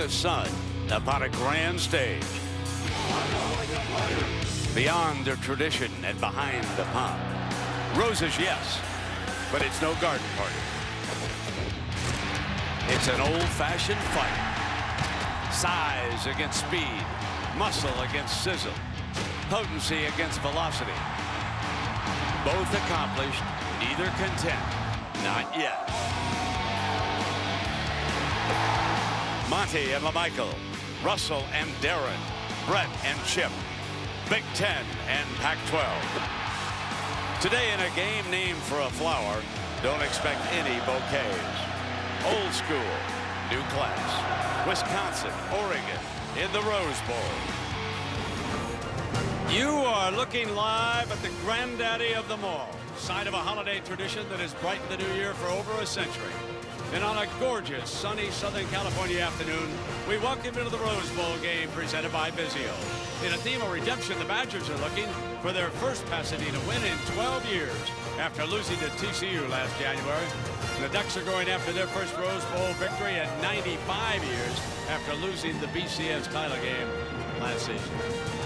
the sun upon a grand stage. Beyond the tradition and behind the pomp. Roses, yes, but it's no garden party. It's an old-fashioned fight. Size against speed, muscle against sizzle, potency against velocity. Both accomplished, neither content. Not yet. Montee and LaMichael, Russell and Darron, Bret and Chip, Big Ten and Pac-12. Today in a game named for a flower, don't expect any bouquets. Old school, new class. Wisconsin, Oregon in the Rose Bowl. You are looking live at the granddaddy of them all, sign of a holiday tradition that has brightened the new year for over a century. And on a gorgeous, sunny Southern California afternoon, we welcome you to the Rose Bowl game presented by Vizio. In a theme of redemption, the Badgers are looking for their first Pasadena win in 12 years after losing to TCU last January. The Ducks are going after their first Rose Bowl victory in 95 years after losing the BCS title game last season.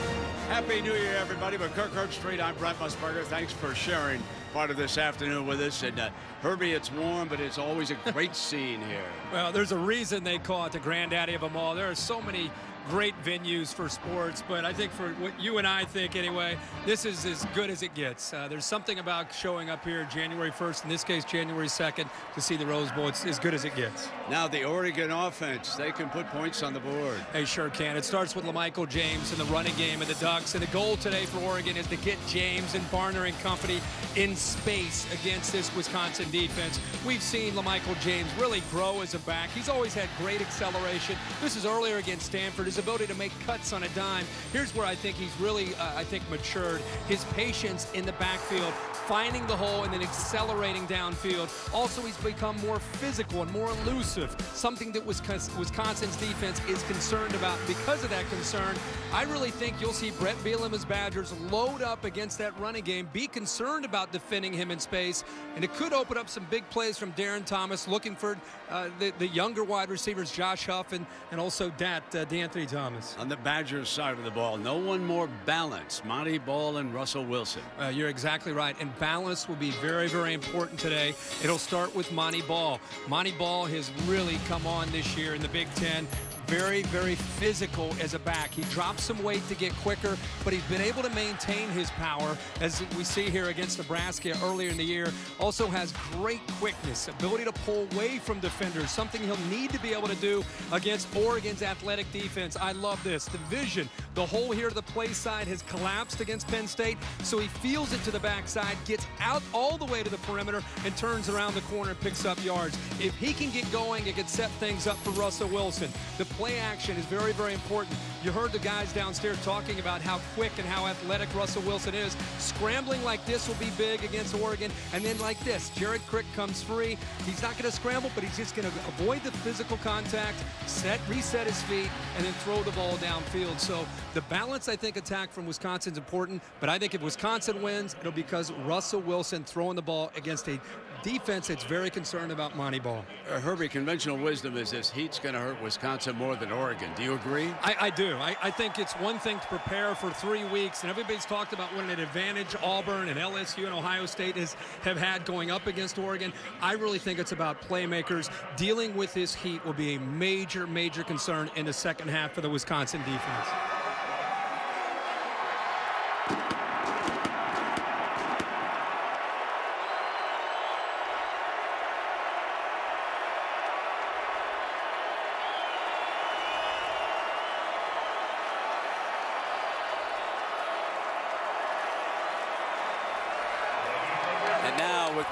Happy New Year, everybody. But Kirk Herbstreit, I'm Brent Musburger. Thanks for sharing part of this afternoon with us. And uh, Herbie, it's warm, but it's always a great scene here. Well, there's a reason they call it the granddaddy of them all. There are so many great venues for sports, but I think for what you and I think anyway, this is as good as it gets. Uh, there's something about showing up here January 1st, in this case January 2nd, to see the Rose Bowl. It's as good as it gets. Now the Oregon offense, they can put points on the board. They sure can. It starts with LaMichael James in the running game of the Ducks, and the goal today for Oregon is to get James and Barner and company in space against this Wisconsin defense. We've seen LaMichael James really grow as a back. He's always had great acceleration. This is earlier against Stanford his ability to make cuts on a dime. Here's where I think he's really, uh, I think, matured. His patience in the backfield, finding the hole and then accelerating downfield. Also, he's become more physical and more elusive, something that Wisconsin's defense is concerned about. Because of that concern, I really think you'll see Bret Bielema's Badgers load up against that running game, be concerned about defending him in space, and it could open up some big plays from Darron Thomas, looking for uh, the, the, younger wide receivers, Josh Huff, and, and also Dat, uh, D'Anthony Thomas. On the Badgers side of the ball, no one more balanced. Montee Ball and Russell Wilson. Uh, you're exactly right. And balance will be very, very important today. It'll start with Montee Ball. Montee Ball has really come on this year in the Big Ten very, very physical as a back. He dropped some weight to get quicker, but he's been able to maintain his power, as we see here against Nebraska earlier in the year. Also has great quickness, ability to pull away from defenders, something he'll need to be able to do against Oregon's athletic defense. I love this. The vision, the hole here to the play side has collapsed against Penn State, so he feels it to the backside, gets out all the way to the perimeter, and turns around the corner and picks up yards. If he can get going, it can set things up for Russell Wilson. The play action is very, very important. You heard the guys downstairs talking about how quick and how athletic Russell Wilson is. Scrambling like this will be big against Oregon. And then like this, Jared Crick comes free. He's not going to scramble, but he's just going to avoid the physical contact, set, reset his feet, and then throw the ball downfield. So the balance, I think, attack from Wisconsin is important. But I think if Wisconsin wins, it'll be because Russell Wilson throwing the ball against a defense that's very concerned about Montee Ball. Uh, Herbie, conventional wisdom is this heat's going to hurt Wisconsin more than Oregon. Do you agree? I, I do. I, I, think it's one thing to prepare for three weeks, and everybody's talked about what an advantage Auburn and LSU and Ohio State has, have had going up against Oregon. I really think it's about playmakers. Dealing with this heat will be a major, major concern in the second half for the Wisconsin defense.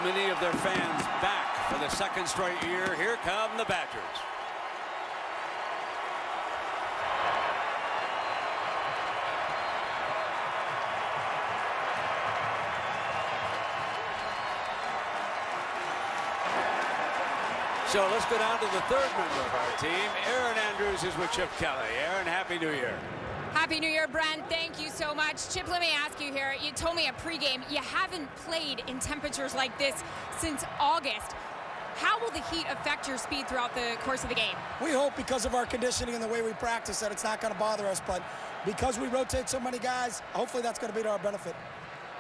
many of their fans back for the second straight year. Here come the Badgers. So let's go down to the third member of our team. Erin Andrews is with Chip Kelly. Aaron, Happy New Year. Happy New Year, Brent. Thank you so much. Chip, let me ask you here. You told me at pregame you haven't played in temperatures like this since August. How will the heat affect your speed throughout the course of the game? We hope because of our conditioning and the way we practice that it's not going to bother us, but because we rotate so many guys, hopefully that's going to be to our benefit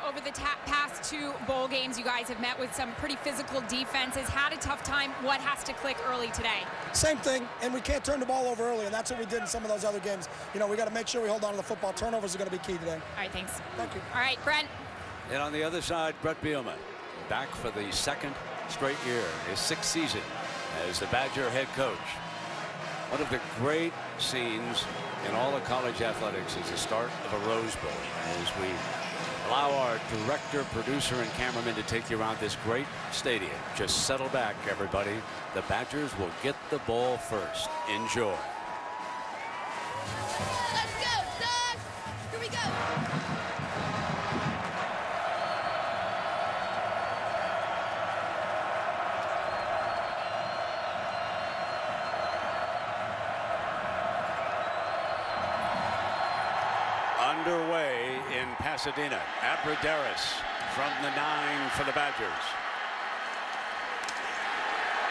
over the past two bowl games, you guys have met with some pretty physical defenses, had a tough time. What has to click early today? Same thing, and we can't turn the ball over early, and that's what we did in some of those other games. You know, we got to make sure we hold on to the football. Turnovers are going to be key today. All right, thanks. Thank you. All right, Brent. And on the other side, Bret Bielema, back for the second straight year, his sixth season as the Badger head coach. One of the great scenes in all of college athletics is the start of a Rose Bowl as we allow our director, producer, and cameraman to take you around this great stadium. Just settle back, everybody. The Badgers will get the ball first. Enjoy. Pasadena. Abbrederis from the nine for the Badgers.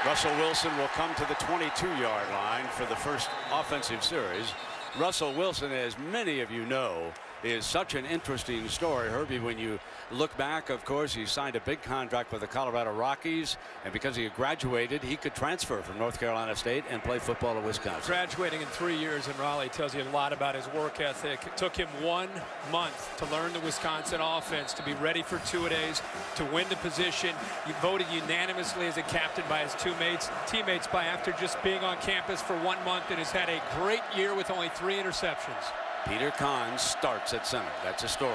Russell Wilson will come to the 22-yard line for the first offensive series. Russell Wilson, as many of you know, is such an interesting story, Herbie, when you look back, of course, he signed a big contract with the Colorado Rockies, and because he graduated, he could transfer from North Carolina State and play football at Wisconsin. Graduating in three years in Raleigh tells you a lot about his work ethic. It took him one month to learn the Wisconsin offense, to be ready for two-a-days, to win the position. He voted unanimously as a captain by his two mates, teammates by after just being on campus for one month and has had a great year with only three interceptions. Peter Konz starts at center. That's a story.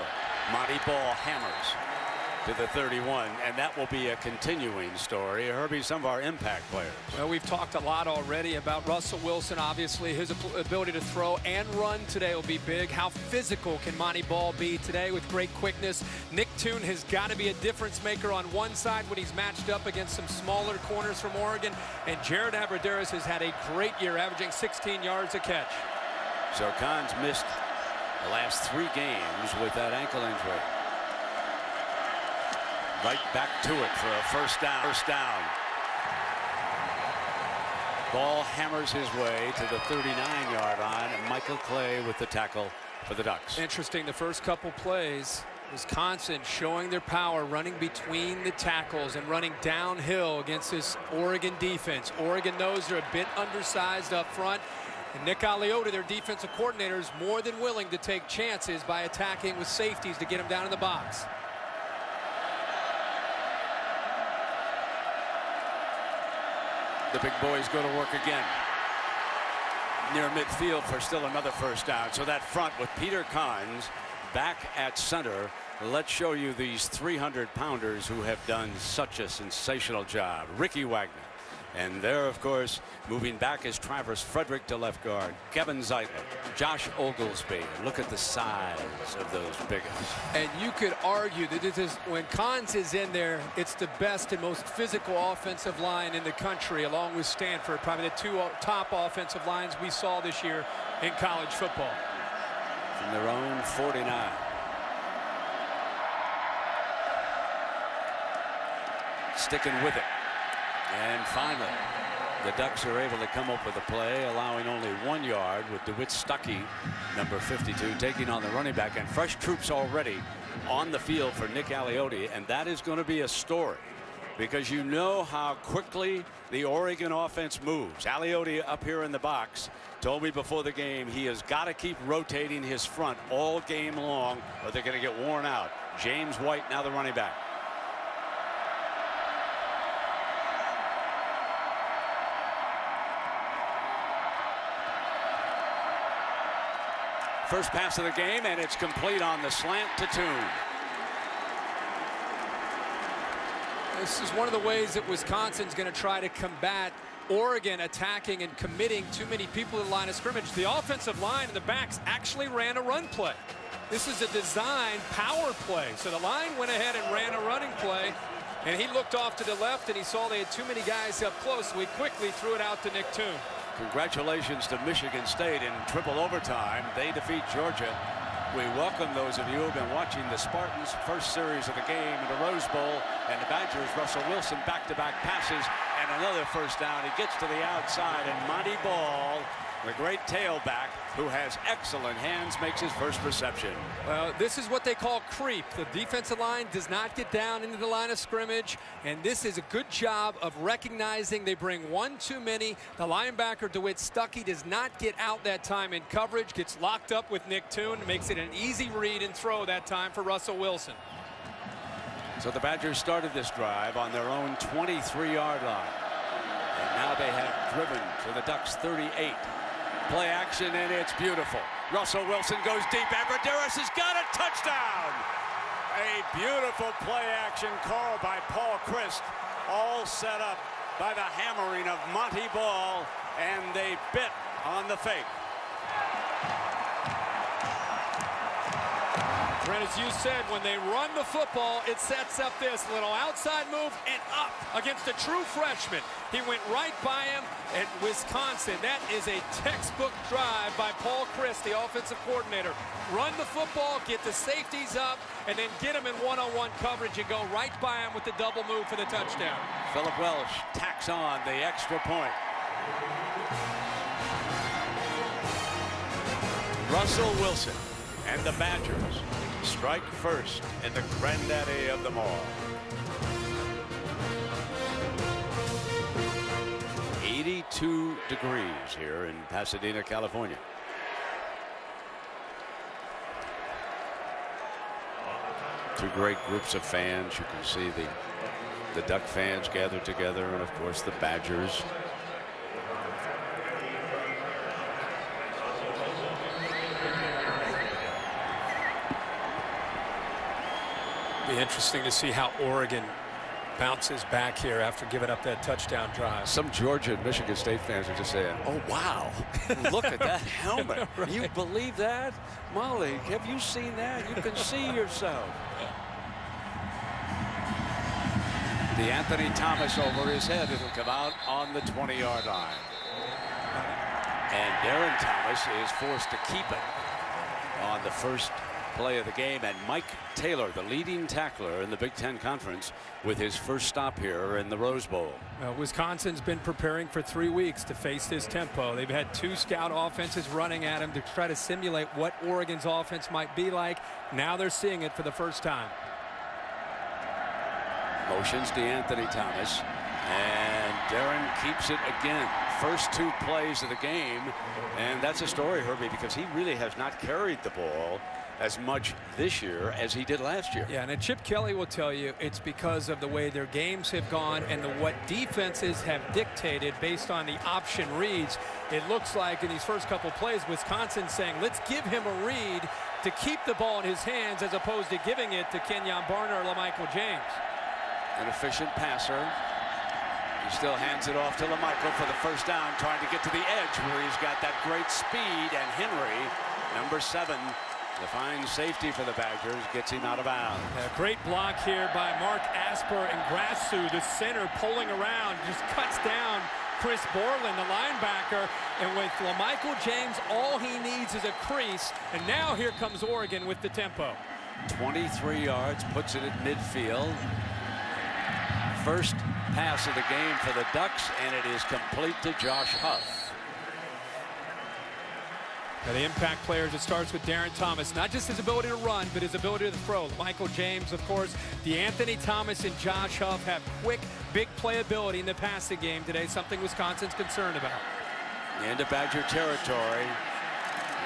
Montee Ball hammers to the 31, and that will be a continuing story. Herbie, some of our impact players. Well, we've talked a lot already about Russell Wilson. Obviously, his ability to throw and run today will be big. How physical can Monty Ball be today with great quickness? Nick Toon has got to be a difference maker on one side when he's matched up against some smaller corners from Oregon. And Jared Abbrederis has had a great year, averaging 16 yards a catch. Konz's missed the last three games with that ankle injury. Right back to it for a first down. First down. Ball hammers his way to the 39-yard line, and Michael Clay with the tackle for the Ducks. Interesting. The first couple plays, Wisconsin showing their power, running between the tackles and running downhill against this Oregon defense. Oregon knows they're a bit undersized up front. And Nick Aliotti, their defensive coordinator, is more than willing to take chances by attacking with safeties to get him down in the box. The big boys go to work again. Near midfield for still another first down. So that front with Peter Konz back at center. Let's show you these 300 pounders who have done such a sensational job. Ricky Wagner, and there, of course, moving back is Travis Frederick to left guard. Kevin Zeitler, Josh Oglesby. Look at the size of those biggins. And you could argue that this is, when Konz is in there, it's the best and most physical offensive line in the country, along with Stanford, probably the two top offensive lines we saw this year in college football. From their own 49. Sticking with it. And finally, the Ducks are able to come up with a play, allowing only one yard with DeWitt Stuckey, number 52, taking on the running back. And fresh troops already on the field for Nick Aliotti. And that is going to be a story because you know how quickly the Oregon offense moves. Aliotti up here in the box told me before the game he has got to keep rotating his front all game long or they're going to get worn out. James White now the running back. First pass of the game, and it's complete on the slant to Toon. This is one of the ways that Wisconsin's going to try to combat Oregon attacking and committing too many people to the line of scrimmage. The offensive line and the backs actually ran a run play. This is a design power play. So the line went ahead and ran a running play. And he looked off to the left and he saw they had too many guys up close. So he quickly threw it out to Nick Toon. Congratulations to Michigan State in triple overtime. They defeat Georgia. We welcome those of you who have been watching the Spartans' first series of the game in the Rose Bowl. And the Badgers, Russell Wilson, back-to-back -back passes. And And another first down. He gets to the outside, and Montee Ball, the great tailback, who has excellent hands, makes his first reception. Well, this is what they call creep. The defensive line does not get down into the line of scrimmage, and this is a good job of recognizing they bring one too many. The linebacker, DeWitt Stuckey, does not get out that time in coverage, gets locked up with Nick Toon, makes it an easy read and throw that time for Russell Wilson. So the Badgers started this drive on their own 23-yard line. And now they have driven to the Ducks 38. Play action, and it's beautiful. Russell Wilson goes deep. Abbrederis has got a touchdown. A beautiful play action call by Paul Chryst, all set up by the hammering of Montee Ball, and they bit on the fake. Brent, as you said, when they run the football, it sets up this little outside move and up against a true freshman. He went right by him at Wisconsin. That is a textbook drive by Paul Chryst, the offensive coordinator. Run the football, get the safeties up, and then get him in one-on-one coverage and go right by him with the double move for the touchdown. Philip Welch tacks on the extra point. Russell Wilson and the Badgers strike first in the granddaddy of them all. 82 degrees here in Pasadena, California. Two great groups of fans. You can see the the Duck fans gathered together and of course the Badgers. Be interesting to see how Oregon bounces back here after giving up that touchdown drive. Some Georgia and Michigan State fans are just saying, oh, wow, look at that helmet. right. You believe that? Molly, have you seen that? You can see yourself. DeAnthony Thomas over his head. It'll come out on the 20-yard line. And Darron Thomas is forced to keep it on the first play of the game. And Mike Taylor, the leading tackler in the Big Ten Conference, with his first stop here in the Rose Bowl. Uh, Wisconsin's been preparing for three weeks to face this tempo. They've had two scout offenses running at him to try to simulate what Oregon's offense might be like. Now they're seeing it for the first time. Motions to Anthony Thomas. And Darron keeps it again. First two plays of the game. And that's a story, Herbie, because he really has not carried the ball as much this year as he did last year. Yeah, and Chip Kelly will tell you it's because of the way their games have gone and the, what defenses have dictated based on the option reads. It looks like in these first couple plays, Wisconsin saying, let's give him a read to keep the ball in his hands as opposed to giving it to Kenjon Barner or LaMichael James. An efficient passer. He still hands it off to LaMichael for the first down, trying to get to the edge where he's got that great speed. And Henry, number seven, the fine safety for the Badgers gets him out of bounds. A great block here by Mark Asper and Grasu, the center pulling around, just cuts down Chris Borland, the linebacker. And with LaMichael James, all he needs is a crease. And now here comes Oregon with the tempo. 23 yards, puts it at midfield. First pass of the game for the Ducks, and it is complete to Josh Huff. Now the impact players, it starts with Darron Thomas, not just his ability to run, but his ability to throw. Michael James, of course, DeAnthony Thomas and Josh Huff have quick, big playability in the passing game today, something Wisconsin's concerned about. Into Badger territory,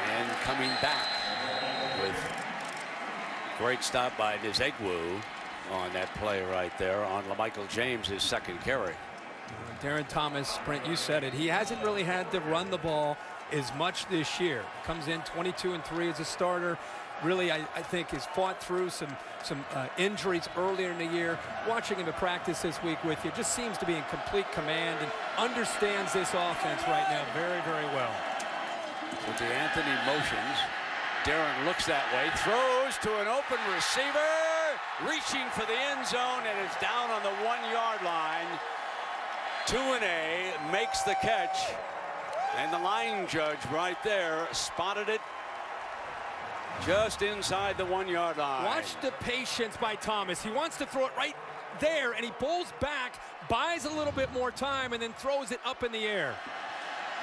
and coming back with great stop by Nzegwu on that play right there on Michael James, his second carry. Darron Thomas, Brent, you said it. He hasn't really had to run the ball as much this year. Comes in 22 and 3 as a starter. Really, I, I think has fought through some some uh, injuries earlier in the year. Watching him at practice this week with you, just seems to be in complete command and understands this offense right now very, very well. With DeAnthony motions, Darron looks that way, throws to an open receiver, reaching for the end zone, and it's down on the one-yard line. Tuinei makes the catch. And the line judge right there spotted it just inside the one yard line. Watch the patience by Thomas. He wants to throw it right there, and he pulls back, buys a little bit more time, and then throws it up in the air.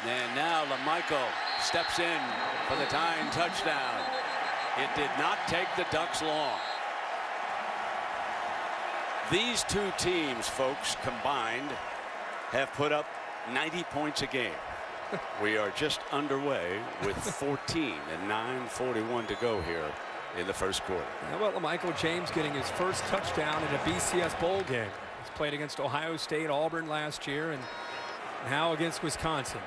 And now LaMichael steps in for the tying touchdown. It did not take the Ducks long. These two teams, folks, combined, have put up 90 points a game. We are just underway with 14 and 9.41 to go here in the first quarter. How about Michael James getting his first touchdown in a BCS bowl game? He's played against Ohio State, Auburn last year, and now against Wisconsin.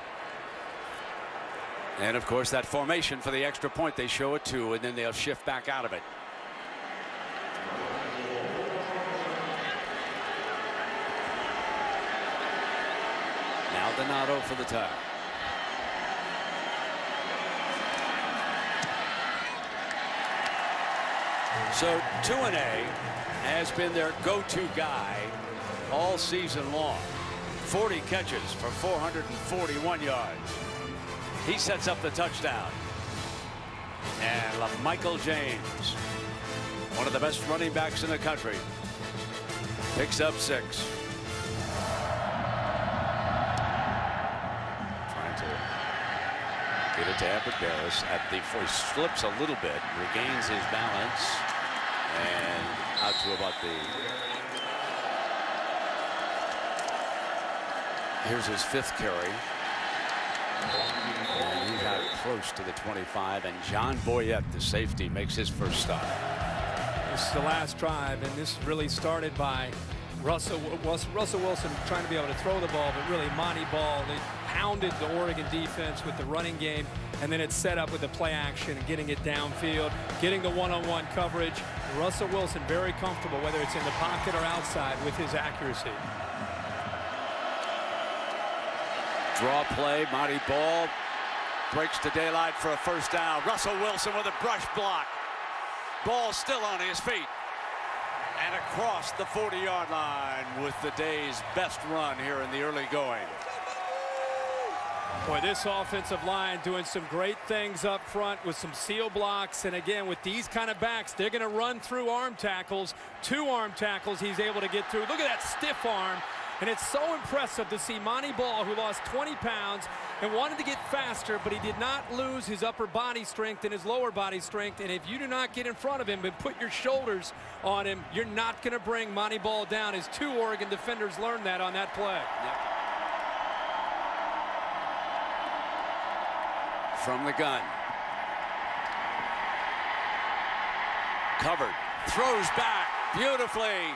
And of course that formation for the extra point they show it to and then they'll shift back out of it. Maldonado for the tie. So Tuinei has been their go-to guy all season long. 40 catches for 441 yards. He sets up the touchdown. And Michael James, one of the best running backs in the country, picks up six. Trying to get it to Abbrederis at the first slips a little bit, regains his balance, and out to about the Here's his fifth carry. And he got close to the 25, and John Boyette, the safety, makes his first stop. This is the last drive, and this really started by Russell, Russell Wilson trying to be able to throw the ball, but really Montee Ball, they pounded the Oregon defense with the running game, and then it's set up with the play action and getting it downfield, getting the one-on-one -on -one coverage. Russell Wilson very comfortable, whether it's in the pocket or outside, with his accuracy. Draw play, Montee Ball breaks to daylight for a first down. Russell Wilson with a brush block. Ball still on his feet. And across the 40-yard line with the day's best run here in the early going. Boy, this offensive line doing some great things up front with some seal blocks. And again, with these kind of backs, they're going to run through arm tackles. Two arm tackles he's able to get through. Look at that stiff arm and it's so impressive to see Montee Ball, who lost 20 pounds and wanted to get faster, but he did not lose his upper body strength and his lower body strength. And if you do not get in front of him and put your shoulders on him, you're not going to bring Montee Ball down. His two Oregon defenders learned that on that play. Yep. From the gun. Covered. Throws back beautifully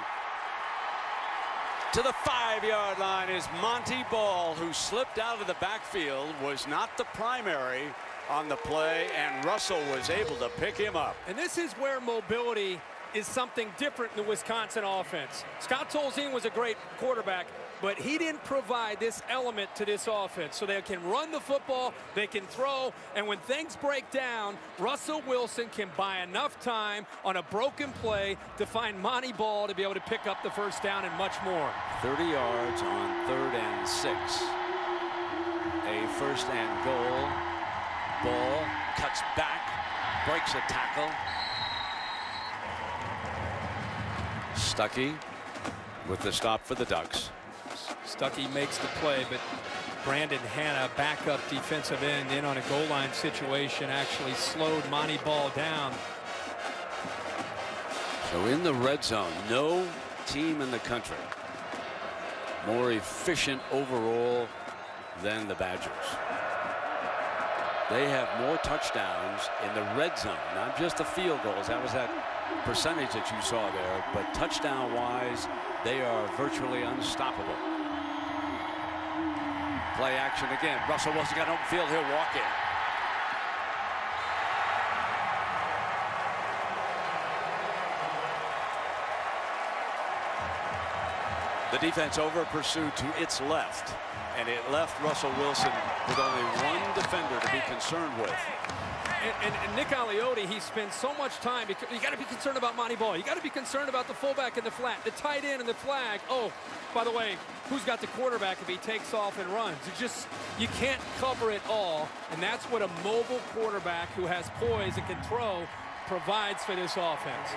to the five-yard line is Montee Ball, who slipped out of the backfield, was not the primary on the play, and Russell was able to pick him up. And this is where mobility is something different in the Wisconsin offense. Scott Tolzien was a great quarterback, but he didn't provide this element to this offense. So they can run the football, they can throw, and when things break down, Russell Wilson can buy enough time on a broken play to find Montee Ball to be able to pick up the first down and much more. 30 yards on third and six. A first and goal. Ball cuts back, breaks a tackle. Stuckey with the stop for the Ducks. Stuckey makes the play, but Brandon Hanna, backup defensive end, in on a goal line situation, actually slowed Montee Ball down. So in the red zone, no team in the country more efficient overall than the Badgers. They have more touchdowns in the red zone, not just the field goals. That was that percentage that you saw there, but touchdown-wise, they are virtually unstoppable. Play action again. Russell Wilson got an open field. He'll walk in. The defense over pursued to its left, and it left Russell Wilson with only one defender to be concerned with. And, and, and, Nick Aliotti, he spends so much time. You got to be concerned about Montee Ball. You got to be concerned about the fullback and the flat, the tight end and the flag. Oh, by the way, who's got the quarterback if he takes off and runs? You just you can't cover it all, and that's what a mobile quarterback who has poise and can throw provides for this offense.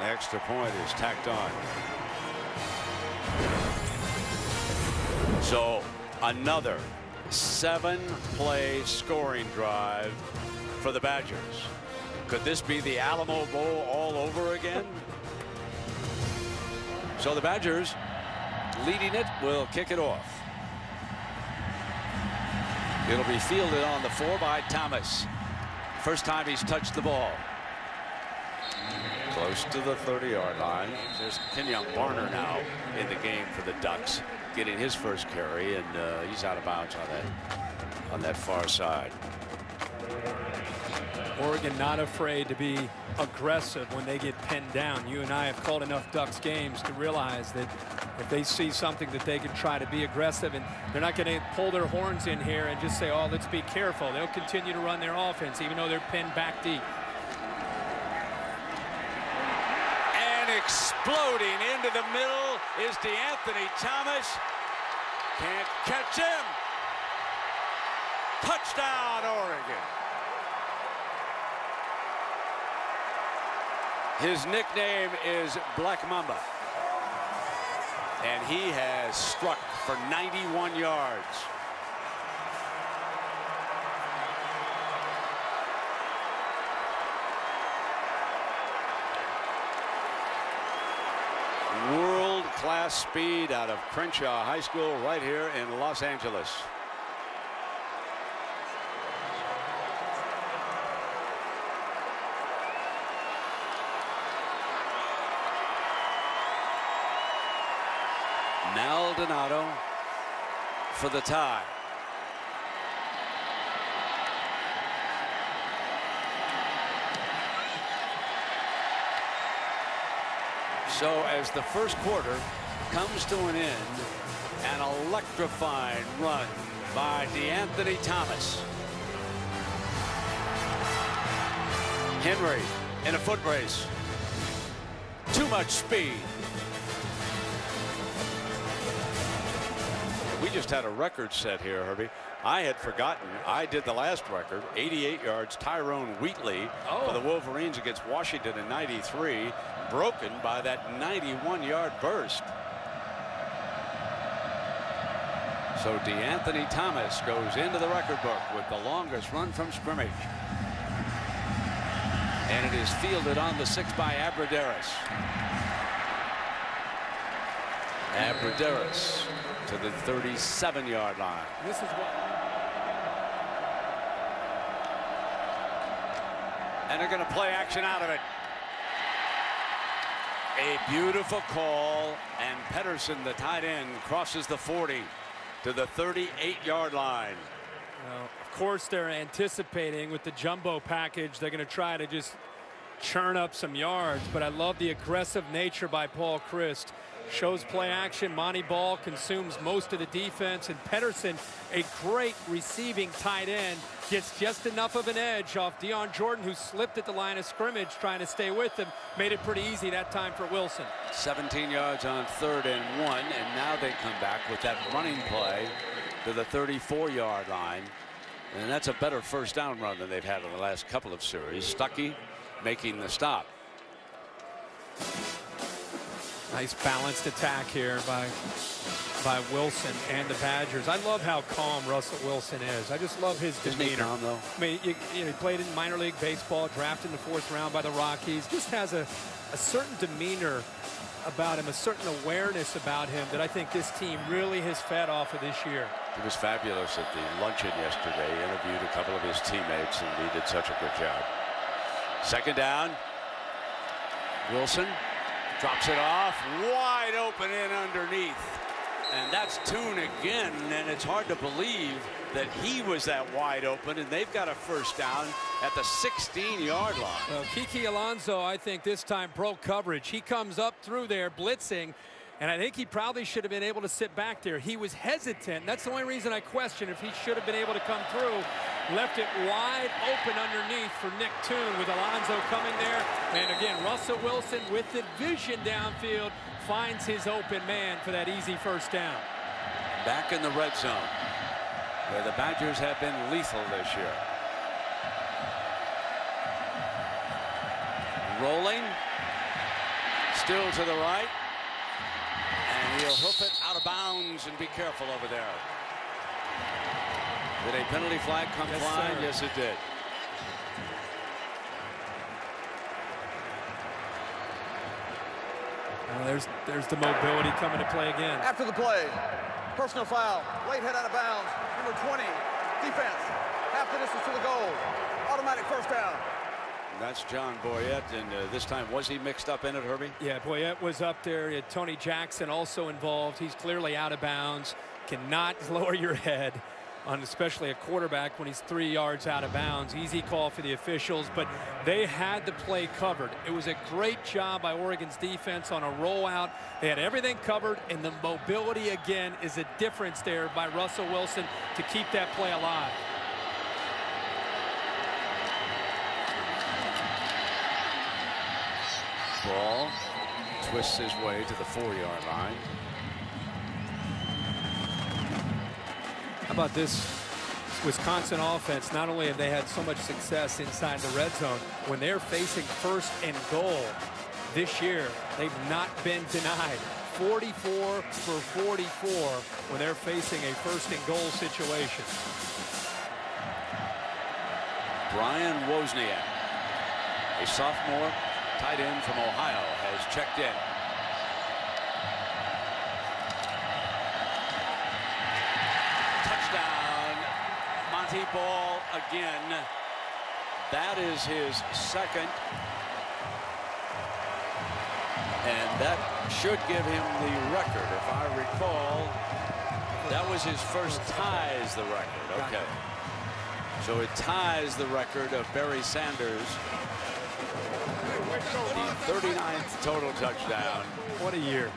The extra point is tacked on. So another seven play scoring drive for the Badgers. Could this be the Alamo Bowl all over again? so the Badgers leading it will kick it off. It'll be fielded on the four by Thomas. First time he's touched the ball. Close to the 30 yard line. There's Kenjon Barner now in the game for the Ducks getting his first carry and uh, he's out of bounds on that on that far side. Oregon not afraid to be aggressive when they get pinned down. You and I have called enough Ducks games to realize that if they see something that they can try to be aggressive and they're not going to pull their horns in here and just say, oh, let's be careful. They'll continue to run their offense even though they're pinned back deep. And exploding into the middle is DeAnthony Thomas. Can't catch him. Touchdown, Oregon. His nickname is Black Mamba. And he has struck for 91 yards. World-class speed out of Crenshaw High School right here in Los Angeles. Maldonado for the tie. So as the first quarter comes to an end, an electrifying run by DeAnthony Thomas. Henry in a foot race. Too much speed. We just had a record set here, Herbie. I had forgotten. I did the last record, 88 yards. Tyrone Wheatley Oh. for the oh. Wolverines against Washington in 93, broken by that 91-yard burst. So DeAnthony Thomas goes into the record book with the longest run from scrimmage. And it is fielded on the six by Abbrederis. Abbrederis to the 37 yard line. This is what And they're going to play action out of it. A beautiful call and Pedersen the tight end crosses the 40 to the 38 yard line. Well, of course, they're anticipating with the jumbo package, they're going to try to just churn up some yards. But I love the aggressive nature by Paul Chryst. Shows play action. Montee Ball consumes most of the defense. And Pedersen, a great receiving tight end, gets just enough of an edge off Dion Jordan, who slipped at the line of scrimmage trying to stay with him. Made it pretty easy that time for Wilson. 17 yards on third and one. And now they come back with that running play to the 34 yard line. And that's a better first down run than they've had in the last couple of series. Stuckey making the stop. Nice balanced attack here by by Wilson and the Badgers. I love how calm Russell Wilson is. I just love his Isn't he demeanor. calm, though? I mean, you, you know, he played in minor league baseball, drafted in the fourth round by the Rockies. Just has a, a certain demeanor about him, a certain awareness about him that I think this team really has fed off of this year. He was fabulous at the luncheon yesterday. Interviewed a couple of his teammates, and he did such a good job. Second down. Wilson drops it off. Wide open in underneath. And that's Toon again, and it's hard to believe that he was that wide open, and they've got a first down at the 16-yard line. Well, Kiko Alonso, I think this time broke coverage. He comes up through there blitzing, and I think he probably should have been able to sit back there. He was hesitant. That's the only reason I question if he should have been able to come through. Left it wide open underneath for Nick Toon with Alonso coming there. And again, Russell Wilson with the vision downfield finds his open man for that easy first down. Back in the red zone, where the Badgers have been lethal this year. Rolling. Still to the right. And he'll hoof it out of of bounds and be careful over there. Did a penalty flag come Yes, flying? sir. Yes, it did. Well, there's there's the mobility coming to play again. After the play, personal foul, late head out of bounds, number 20, defense, half the distance to the goal, automatic first down. That's John Boyette, and uh, this time was he mixed up in it, Herbie? Yeah, Boyette was up there. You had Tony Jackson also involved. He's clearly out of bounds. Cannot lower your head on especially a quarterback when he's three yards out of bounds. Easy call for the officials, but they had the play covered. It was a great job by Oregon's defense on a rollout. They had everything covered, and the mobility again is a difference there by Russell Wilson to keep that play alive. Ball twists his way to the four-yard line. How about this Wisconsin offense? Not only have they had so much success inside the red zone, when they're facing first and goal this year, they've not been denied. 44 for 44 when they're facing a first and goal situation. Brian Wozniak, a sophomore tight end from Ohio, has checked in. Touchdown, Montee Ball again. That is his second. And that should give him the record. If I recall, that was his first ties the record. Okay. So it ties the record of Barry Sanders. The 39th total touchdown. What a year.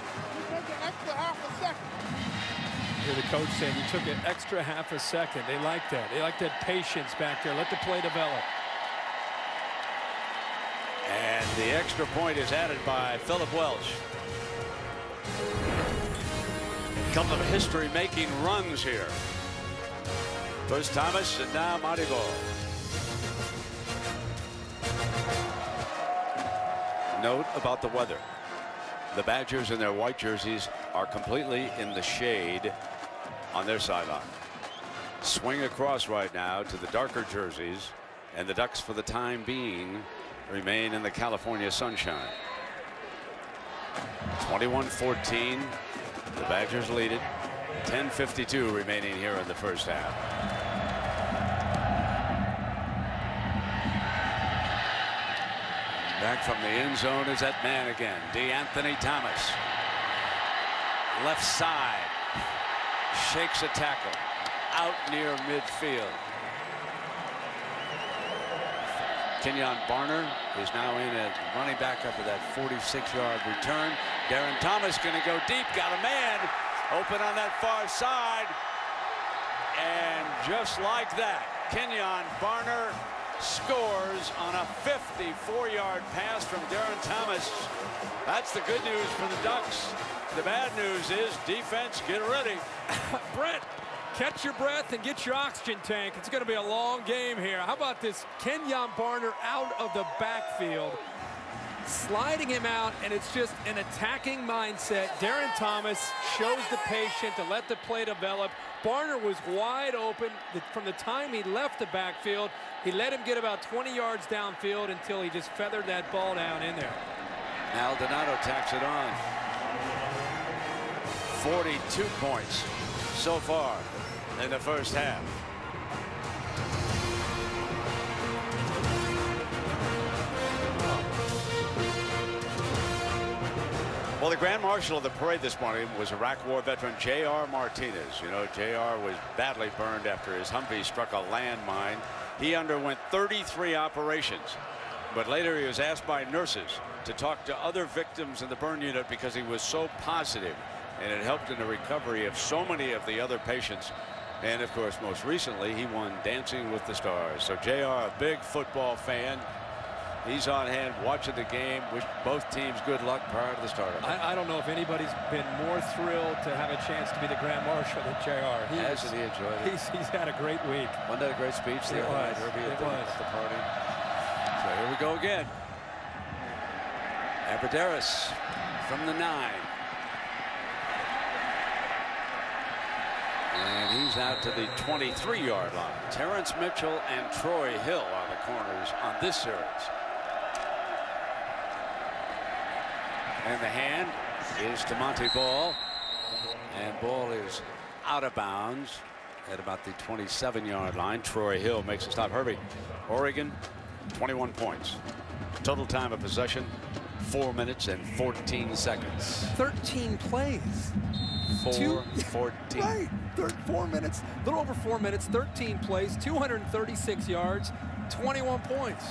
Hear the coach saying you took an extra half a second. They like that. They like that patience back there. Let the play develop. And the extra point is added by Philip Welch. A couple of history-making runs here. First Thomas and now Montee Note about the weather. The Badgers in their white jerseys are completely in the shade on their sideline. Swing across right now to the darker jerseys, and the Ducks, for the time being, remain in the California sunshine. 21-14. The Badgers lead it. 10:52 remaining here in the first half. Back from the end zone is that man again, DeAnthony Thomas. Left side. Shakes a tackle. Out near midfield. Kenjon Barner is now in as running back up to that 46-yard return. Darron Thomas going to go deep. Got a man open on that far side. And just like that, Kenjon Barner scores on a 54-yard pass from Darron Thomas. That's the good news for the Ducks. The bad news is defense, get ready. Brett, catch your breath and get your oxygen tank. It's going to be a long game here. How about this Kenjon Barner out of the backfield, sliding him out, and it's just an attacking mindset. Darron Thomas shows the patient to let the play develop. Barner was wide open from the time he left the backfield. He let him get about 20 yards downfield until he just feathered that ball down in there. Maldonado tacks it on. 42 points so far in the first half. Well, the Grand Marshal of the parade this morning was Iraq War veteran J.R. Martinez. You know, J.R. was badly burned after his Humvee struck a landmine. He underwent 33 operations, but later he was asked by nurses to talk to other victims in the burn unit because he was so positive, and it helped in the recovery of so many of the other patients. And of course, most recently, he won Dancing with the Stars. So J.R. a big football fan. He's on hand watching the game. Wish both teams good luck prior to the start. of it. I, I don't know if anybody's been more thrilled to have a chance to be the Grand Marshal than JR. He Hasn't he enjoyed it? He's, he's had a great week. Wasn't that a great speech the other night, was. Herbie, at It the, was. at the party? So here we go again. Abbrederis from the nine. And he's out to the 23-yard line. Terrence Mitchell and Troy Hill are the corners on this series. And the hand is to Montee Ball. And Ball is out of bounds at about the 27-yard line. Troy Hill makes a stop. Herbie, Oregon, 21 points. Total time of possession, 4 minutes and 14 seconds. 13 plays. 4 Two- 14. Right. Third, four minutes, a little over four minutes, 13 plays, 236 yards, 21 points.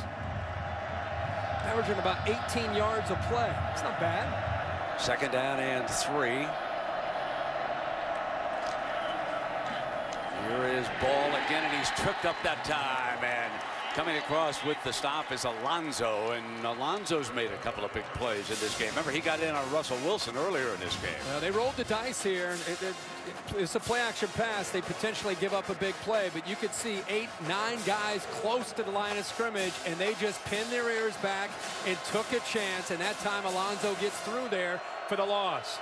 Averaging about 18 yards a play. It's not bad. Second down and three. Here is Ball again, and he's tripped up that time. And coming across with the stop is Alonso, and Alonso's made a couple of big plays in this game. Remember, he got in on Russell Wilson earlier in this game. Well, they rolled the dice here. and It, it, it's a play action pass. They potentially give up a big play, but you could see eight, nine guys close to the line of scrimmage, and they just pinned their ears back and took a chance. And that time, Alonso gets through there for the loss.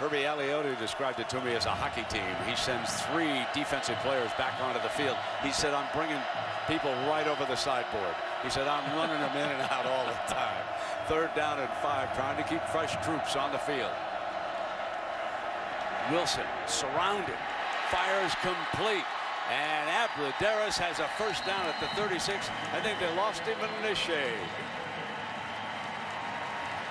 Herbie Aliotti described it to me as a hockey team. He sends three defensive players back onto the field. He said, I'm bringing people right over the sideboard. He said, I'm running them in and out all the time. Third down and five, trying to keep fresh troops on the field. Wilson surrounded, fires complete. And Abbrederis has a first down at the 36. I think they lost him in the shade.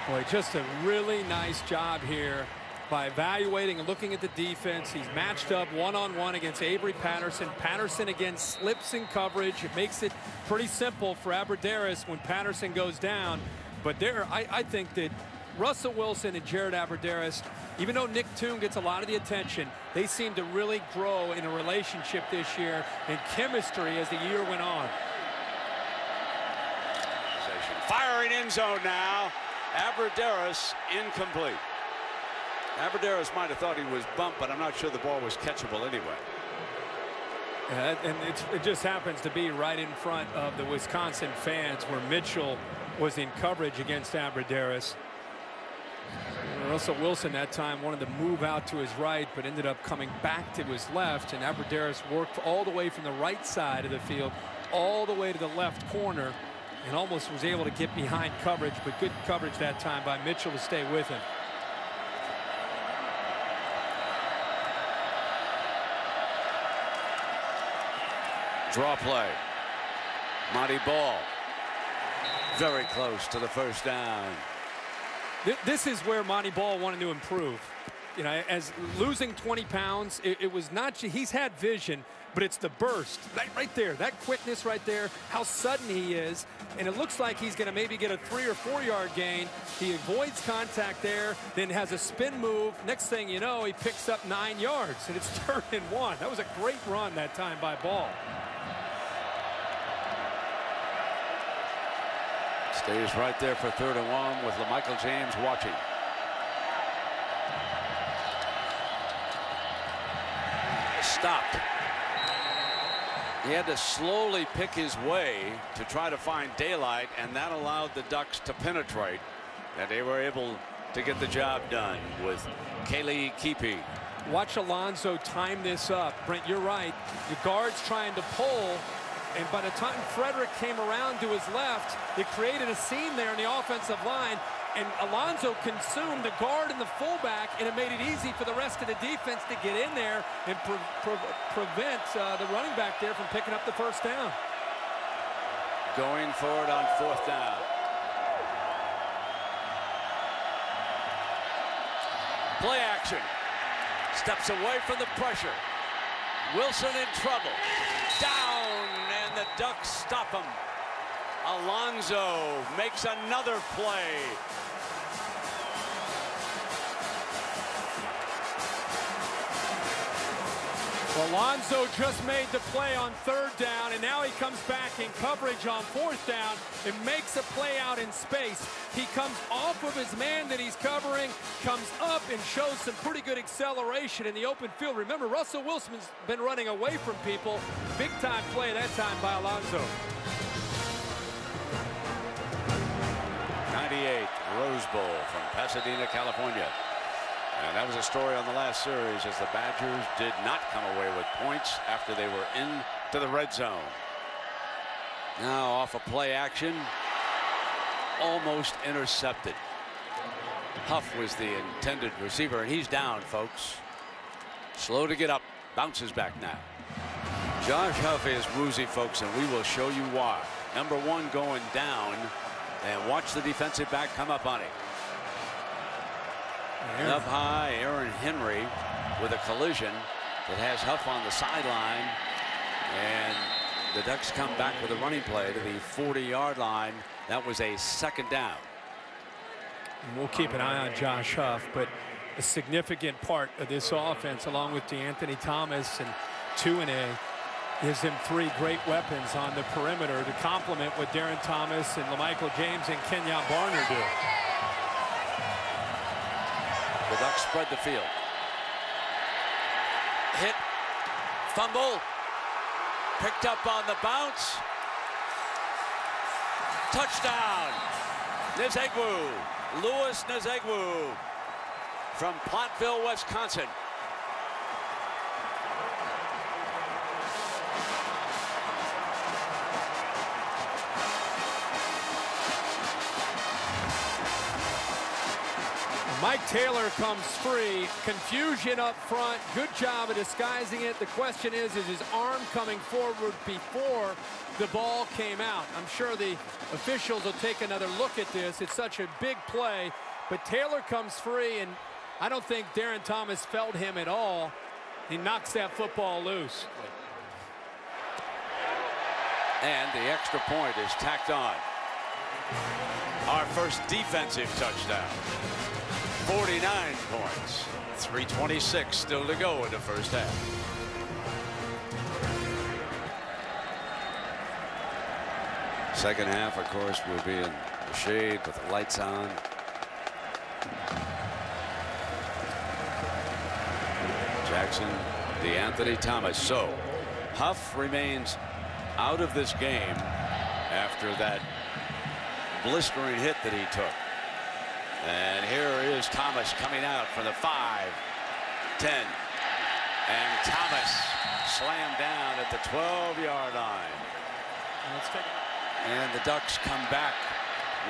Boy, just a really nice job here by evaluating and looking at the defense. He's matched up one-on-one against Avery Patterson. Patterson again slips in coverage. It makes it pretty simple for Abbrederis when Patterson goes down. But there, I, I think that Russell Wilson and Jared Abbrederis, even though Nick Toon gets a lot of the attention, they seem to really grow in a relationship this year and chemistry as the year went on. Firing end zone now. Abbrederis incomplete. Abbrederis might have thought he was bumped, but I'm not sure the ball was catchable anyway. Yeah, and it just happens to be right in front of the Wisconsin fans where Mitchell was in coverage against Abbrederis. Russell Wilson that time wanted to move out to his right, but ended up coming back to his left, and Abbrederis worked all the way from the right side of the field all the way to the left corner and almost was able to get behind coverage, but good coverage that time by Mitchell to stay with him. Draw play. Montee Ball. Very close to the first down. This is where Montee Ball wanted to improve. You know, as losing 20 pounds, it, it was not, he's had vision, but it's the burst, that right there, that quickness right there, how sudden he is. And it looks like he's going to maybe get a three or four yard gain. He avoids contact there, then has a spin move. Next thing you know, he picks up nine yards, and it's third and one. That was a great run that time by Ball. Stays right there for third and one with LaMichael James watching. Stopped. He had to slowly pick his way to try to find daylight, and that allowed the Ducks to penetrate. And they were able to get the job done with Kaylee Keepy. Watch Alonso time this up. Brent, you're right. The guard's trying to pull, and by the time Frederick came around to his left, it created a seam there in the offensive line, and Alonso consumed the guard and the fullback, and it made it easy for the rest of the defense to get in there and pre pre prevent uh, the running back there from picking up the first down. Going for it on fourth down. Play action. Steps away from the pressure. Wilson in trouble. Down, Ducks stop him. Alonso makes another play. Alonso just made the play on third down, and now he comes back in coverage on fourth down and makes a play out in space. He comes off of his man that he's covering, comes up and shows some pretty good acceleration in the open field. Remember, Russell Wilson's been running away from people. Big time play that time by Alonso. 98 Rose Bowl from Pasadena, California. And that was a story on the last series as the Badgers did not come away with points after they were into the red zone. Now off a play action. Almost intercepted. Huff was the intended receiver, and he's down, folks. Slow to get up. Bounces back now. Josh Huff is woozy, folks, and we will show you why. Number one going down, and watch the defensive back come up on him. Aaron. Up high, Aaron Henry with a collision that has Huff on the sideline. And the Ducks come back with a running play to the 40-yard line. That was a second down. And we'll keep an eye on Josh Huff, but a significant part of this offense, along with DeAnthony Thomas and Tuinei, gives him three great weapons on the perimeter to complement what Darron Thomas and LaMichael James and Kenjon Barner do. The Ducks spread the field. Hit. Fumble. Picked up on the bounce. Touchdown. Nzegwu. Louis Nzegwu from Platteville, Wisconsin. Mike Taylor comes free. Confusion up front. Good job of disguising it. The question is, is his arm coming forward before the ball came out? I'm sure the officials will take another look at this. It's such a big play, but Taylor comes free, and I don't think Darron Thomas felt him at all. He knocks that football loose. And the extra point is tacked on. Our first defensive touchdown. 49 points. 326 still to go in the first half. Second half, of course, will be in the shade with the lights on. Jackson, DeAnthony Thomas. So Huff remains out of this game after that blistering hit that he took. And here is Thomas coming out from the 5, 10. And Thomas slammed down at the 12-yard line. And the Ducks come back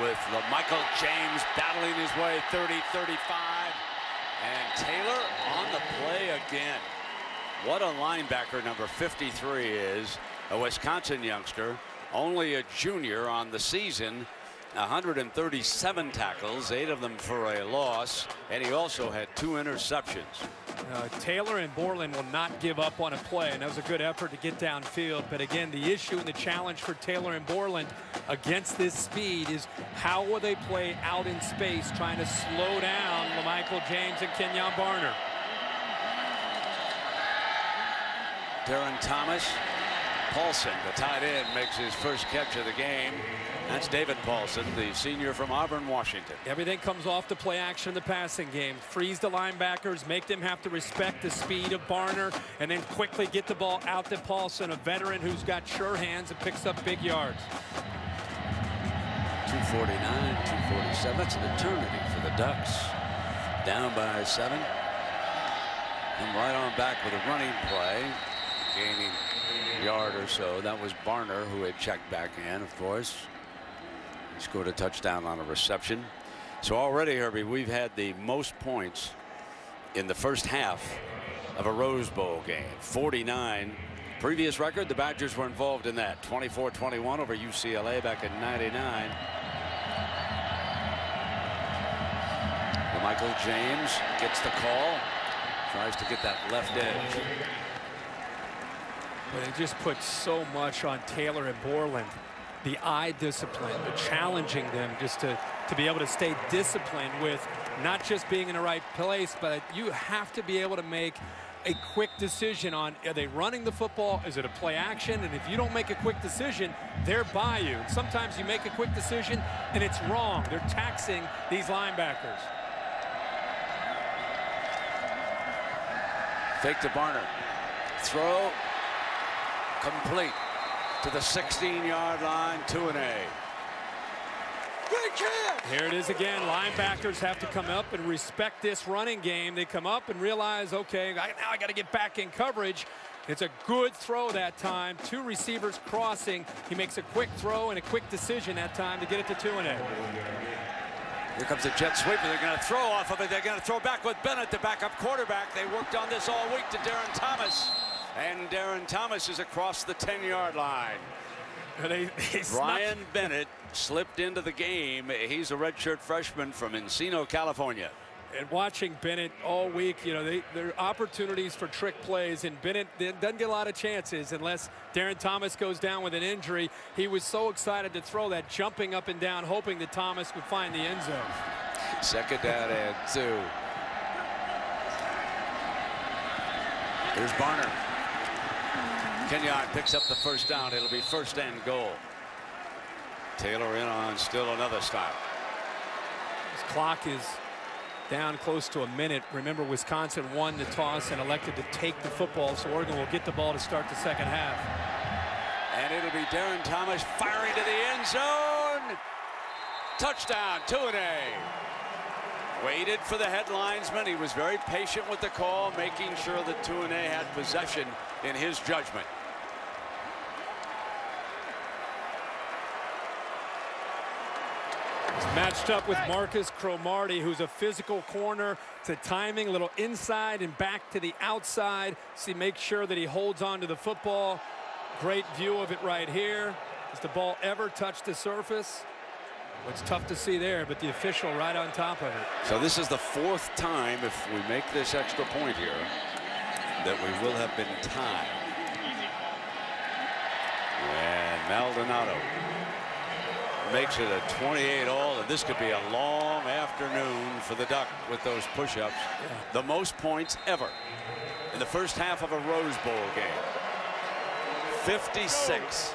with Michael James battling his way 30, 35. And Taylor on the play again. What a linebacker number 53 is. A Wisconsin youngster. Only a junior on the season. 137 tackles, eight of them for a loss, and he also had two interceptions. Uh, Taylor and Borland will not give up on a play, and that was a good effort to get downfield. But again, the issue and the challenge for Taylor and Borland against this speed is how will they play out in space, trying to slow down LaMichael James and Kenjon Barner. Darron Thomas, Paulson, the tight end, makes his first catch of the game. That's David Paulson, the senior from Auburn, Washington. Everything comes off the play action in the passing game. Freeze the linebackers, make them have to respect the speed of Barner, and then quickly get the ball out to Paulson, a veteran who's got sure hands and picks up big yards. 249, 247. That's an eternity for the Ducks. Down by seven. And right on back with a running play. Gaining yard or so. That was Barner who had checked back in, of course. Scored a touchdown on a reception. So already, Herbie, we've had the most points in the first half of a Rose Bowl game. 49. Previous record, the Badgers were involved in that. 24-21 over UCLA back in 99. Michael James gets the call. Tries to get that left edge. But it just puts so much on Taylor and Borland. The eye discipline, the challenging them just to, to be able to stay disciplined with not just being in the right place, but you have to be able to make a quick decision on are they running the football? Is it a play action? And if you don't make a quick decision, they're by you. Sometimes you make a quick decision and it's wrong. They're taxing these linebackers. Fake to Barner. Throw complete to the 16-yard line, two and a. Here it is again. Linebackers have to come up and respect this running game. They come up and realize, okay, now I got to get back in coverage. It's a good throw that time. Two receivers crossing. He makes a quick throw and a quick decision that time to get it to two and eight. Here comes a jet sweep, and they're going to throw off of it. They're going to throw back with Bennett, the backup quarterback. They worked on this all week to Darron Thomas. And Darron Thomas is across the 10-yard line. They, they Brian Bennett slipped into the game. He's a redshirt freshman from Encino, California. And watching Bennett all week, you know, they, there are opportunities for trick plays, and Bennett doesn't get a lot of chances unless Darron Thomas goes down with an injury. He was so excited to throw that, jumping up and down, hoping that Thomas would find the end zone. Second down and two. Here's Barner. Kenjon picks up the first down. It'll be first and goal. Taylor in on still another stop. This clock is down close to a minute. Remember, Wisconsin won the toss and elected to take the football, so Oregon will get the ball to start the second half. And it'll be Darron Thomas firing to the end zone. Touchdown, A. Waited for the headlinesman. He was very patient with the call, making sure that Tuinei had possession in his judgment. Matched up with Marcus Cromartie, who's a physical corner. To timing, a little inside and back to the outside. See, make sure that he holds on to the football. Great view of it right here. Does the ball ever touch the surface? It's tough to see there, but the official right on top of it. So this is the fourth time, if we make this extra point here, that we will have been tied. And Maldonado makes it a 28 all, and this could be a long afternoon for the Duck with those push-ups. Yeah. The most points ever in the first half of a Rose Bowl game. 56.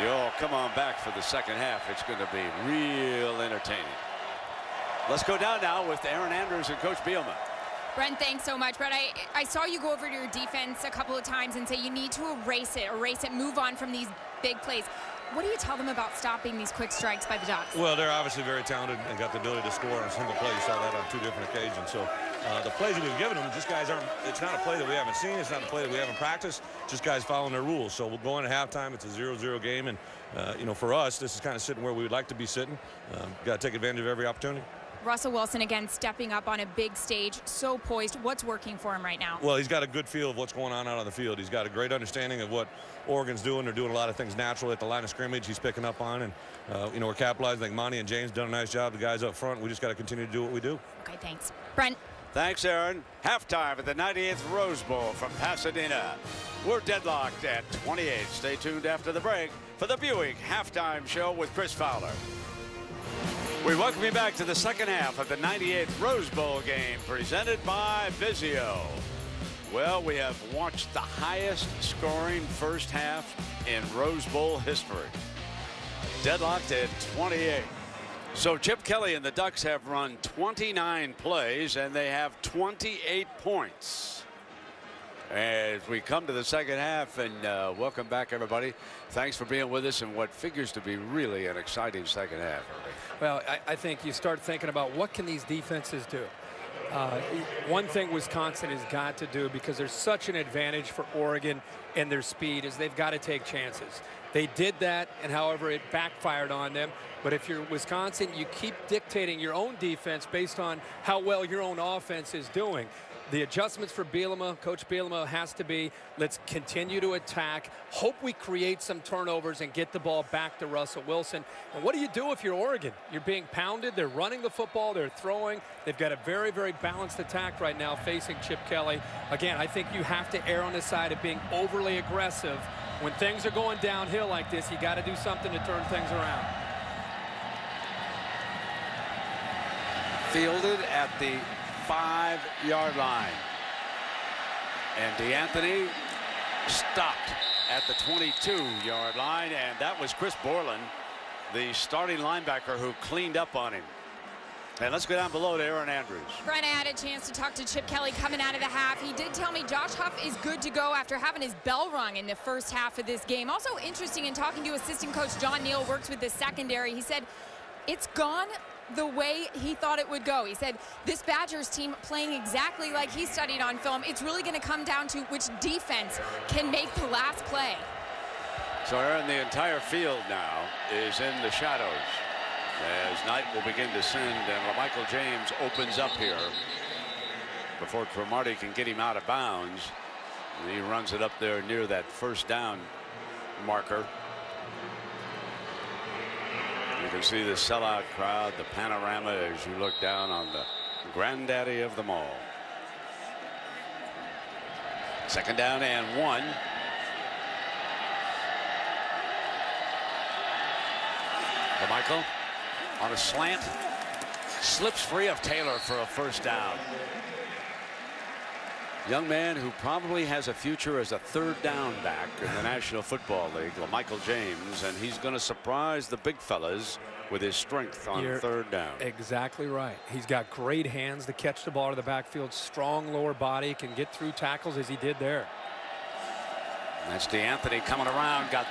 You all come on back for the second half. It's going to be real entertaining. Let's go down now with Erin Andrews and Coach Bielema. Brent, thanks so much. Brent, I, I saw you go over to your defense a couple of times and say you need to erase it, erase it, move on from these big plays. What do you tell them about stopping these quick strikes by the Ducks? Well, they're obviously very talented and got the ability to score on a single play. You saw that on two different occasions. So uh, the plays that we've given them, just guys aren't, it's not a play that we haven't seen. It's not a play that we haven't practiced. Just guys following their rules. So we'll go into halftime. It's a 0-0 game. And, uh, you know, for us, this is kind of sitting where we would like to be sitting. Um, got to take advantage of every opportunity. Russell Wilson again stepping up on a big stage, so poised. What's working for him right now? Well, he's got a good feel of what's going on out on the field. He's got a great understanding of what Oregon's doing. They're doing a lot of things naturally at the line of scrimmage. He's picking up on, and uh, you know we're capitalizing. Like Montee and James done a nice job. The guys up front. We just got to continue to do what we do. Okay, thanks, Brent. Thanks, Erin. Halftime at the 98th Rose Bowl from Pasadena. We're deadlocked at 28. Stay tuned after the break for the Buick halftime show with Chris Fowler. We welcome you back to the second half of the 98th Rose Bowl game presented by Vizio. Well, we have watched the highest scoring first half in Rose Bowl history. Deadlocked at 28. So Chip Kelly and the Ducks have run 29 plays and they have 28 points. As we come to the second half and uh, welcome back everybody. Thanks for being with us in what figures to be really an exciting second half. Well, I, I think you start thinking about what can these defenses do. Uh, one thing Wisconsin has got to do because there's such an advantage for Oregon and their speed is they've got to take chances. They did that, and however, it backfired on them. But if you're Wisconsin, you keep dictating your own defense based on how well your own offense is doing the adjustments for Bielema, Coach Bielema has to be, let's continue to attack, hope we create some turnovers and get the ball back to Russell Wilson. And what do you do if you're Oregon? You're being pounded, they're running the football, they're throwing. They've got a very, very balanced attack right now facing Chip Kelly. Again, I think you have to err on the side of being overly aggressive. When things are going downhill like this, you got to do something to turn things around. Fielded at the five-yard line. And DeAnthony stopped at the 22-yard line, and that was Chris Borland, the starting linebacker who cleaned up on him. And let's go down below to Erin Andrews. Brent, I had a chance to talk to Chip Kelly coming out of the half. He did tell me Josh Huff is good to go after having his bell rung in the first half of this game. Also interesting in talking to assistant coach John Neal, works with the secondary. He said it's gone the way he thought it would go. He said this Badgers team playing exactly like he studied on film. It's really going to come down to which defense can make the last play. So Erin, the entire field now is in the shadows as night will begin to send and Michael James opens up here before Cromartie can get him out of bounds. And he runs it up there near that first down marker. You can see the sellout crowd, the panorama as you look down on the granddaddy of them all. Second down and one. Michael on a slant. Slips free of Taylor for a first down. Young man who probably has a future as a third down back in the National Football League, Michael James, and he's going to surprise the big fellas with his strength on You're third down. Exactly right. He's got great hands to catch the ball to the backfield, strong lower body, can get through tackles as he did there. And that's DeAnthony coming around, got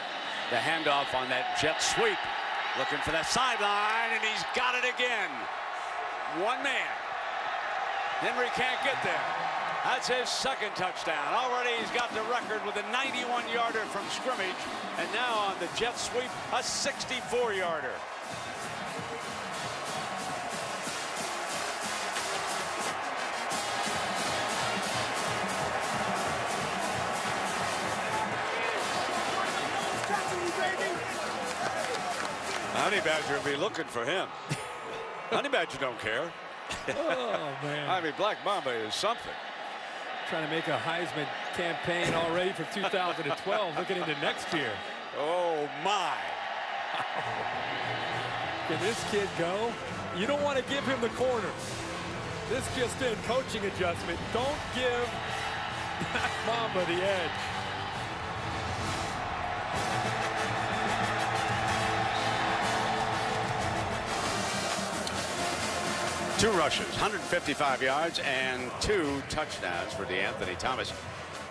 the handoff on that jet sweep. Looking for that sideline, and he's got it again. One man. Henry can't get there. That's his second touchdown. Already he's got the record with a 91-yarder from scrimmage, and now on the jet sweep, a 64-yarder. Honey Badger will be looking for him. Honey Badger don't care. Oh, man. I mean, Black Mamba is something. Trying to make a Heisman campaign already for 2012, looking into next year. Oh, my. Can this kid go? You don't want to give him the corner. This just in coaching adjustment. Don't give Mamba the edge. Two rushes, 155 yards, and two touchdowns for DeAnthony Thomas.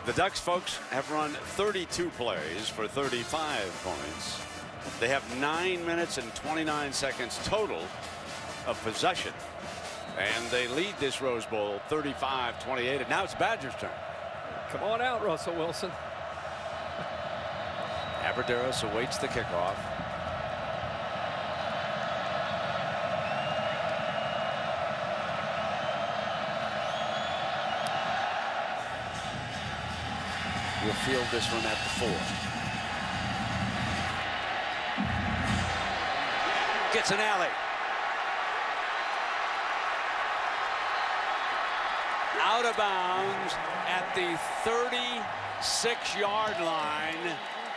The Ducks folks have run 32 plays for 35 points. They have nine minutes and 29 seconds total of possession. And they lead this Rose Bowl 35-28. And now it's Badgers' turn. Come on out, Russell Wilson. Abbrederis awaits the kickoff. We'll field this one at the four. Gets an alley. Out of bounds at the 36 yard line.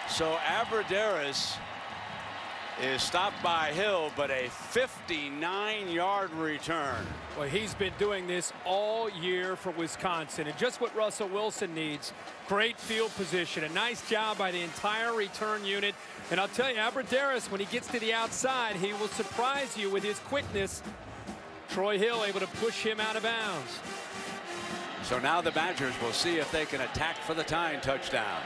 So Abbrederis is stopped by Hill, but a 59 yard return. Well, he's been doing this all year for Wisconsin, and just what Russell Wilson needs. Great field position, a nice job by the entire return unit. And I'll tell you, Abbrederis, when he gets to the outside, he will surprise you with his quickness. Troy Hill able to push him out of bounds. So now the Badgers will see if they can attack for the tying touchdown.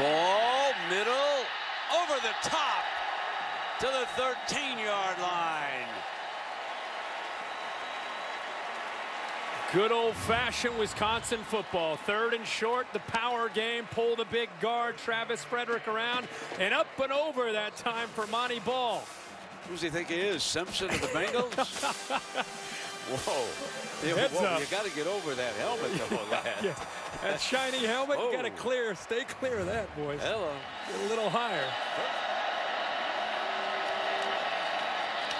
Ball middle over the top to the 13 yard line. Good old-fashioned Wisconsin football. Third and short, the power game. Pull the big guard, Travis Frederick around, and up and over that time for Montee Ball. Who does he think he is? Simpson of the Bengals? Whoa. Yeah, whoa. You got to get over that helmet, though, lad. Yeah, that shiny helmet, you got to Oh. clear. Stay clear of that, boys. Hello. Get a little higher.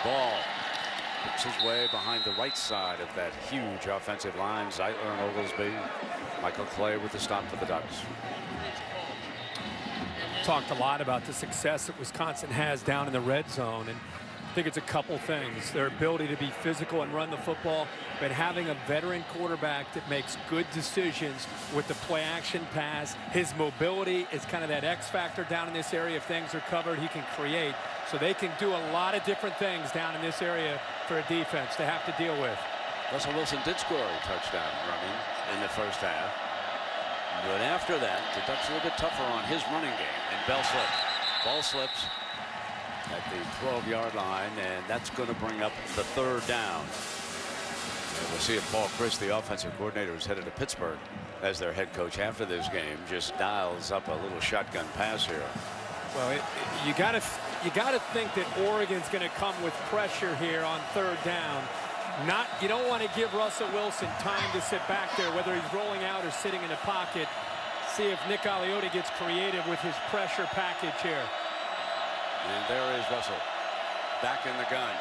Ball picks his way behind the right side of that huge offensive line. Zeitler and Oglesby. Michael Clay with the stop for the Ducks. Talked a lot about the success that Wisconsin has down in the red zone, and I think it's a couple things. Their ability to be physical and run the football, but having a veteran quarterback that makes good decisions with the play action pass. His mobility is kind of that X factor down in this area. If things are covered, he can create. So they can do a lot of different things down in this area for a defense to have to deal with. Russell Wilson did score a touchdown running in the first half. But after that, the Ducks a little bit tougher on his running game. And Bell slips. Ball slips at the 12-yard line, and that's going to bring up the third down. And we'll see if Paul Chryst, the offensive coordinator, who's headed to Pittsburgh as their head coach after this game, just dials up a little shotgun pass here. Well, it, you got to you got to think that Oregon's going to come with pressure here on third down. Not you don't want to give Russell Wilson time to sit back there, whether he's rolling out or sitting in the pocket. See if Nick Aliotti gets creative with his pressure package here. And there is Russell back in the gun.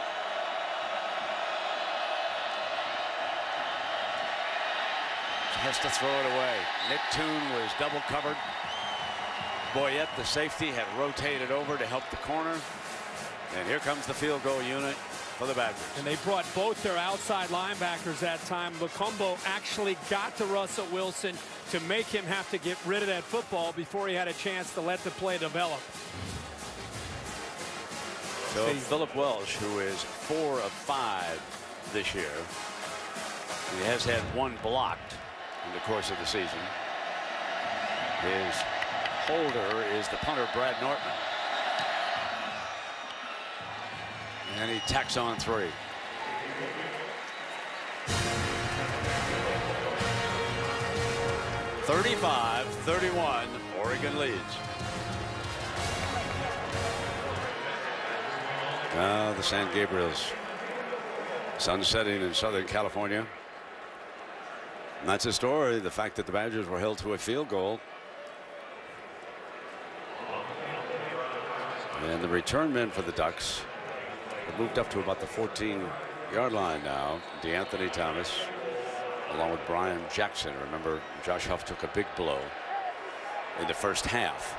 Has to throw it away. Nick Toon was double covered. Boyett, the safety, had rotated over to help the corner. And here comes the field goal unit for the Badgers. And they brought both their outside linebackers that time. Lokombo actually got to Russell Wilson to make him have to get rid of that football before he had a chance to let the play develop. So Philip Welch, who is four of five this year, he has had one blocked in the course of the season. His holder is the punter, Brad Nortman. And he tacks on three. Thirty-five, thirty-one, Oregon leads. Uh, the San Gabriels. Sun setting in Southern California. And that's a story. The fact that the Badgers were held to a field goal. And the return men for the Ducks have moved up to about the 14 yard line now. DeAnthony Thomas along with Brian Jackson. Remember Josh Huff took a big blow in the first half.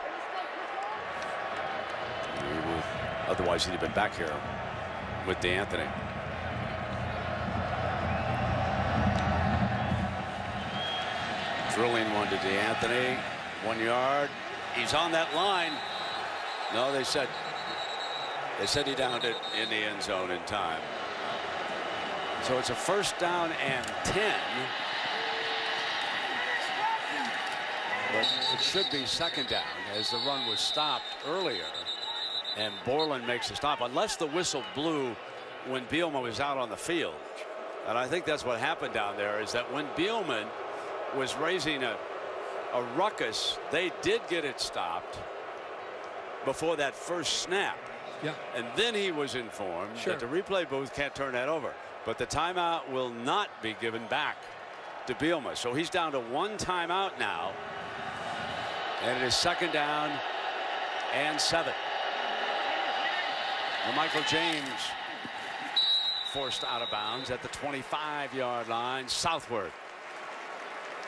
Otherwise, he'd have been back here with DeAnthony. Drilling one to DeAnthony. One yard. He's on that line. No, they said they said he downed it in the end zone in time. So it's a first down and 10. But it should be second down as the run was stopped earlier. And Borland makes a stop unless the whistle blew when Bielema was out on the field. And I think that's what happened down there is that when Bielema was raising a, a ruckus, they did get it stopped before that first snap. Yeah. And then he was informed Sure. that the replay booth can't turn that over. But the timeout will not be given back to Bielema. So he's down to one timeout now. And it is second down and seven. Well, Michael James forced out of bounds at the 25 yard line southward.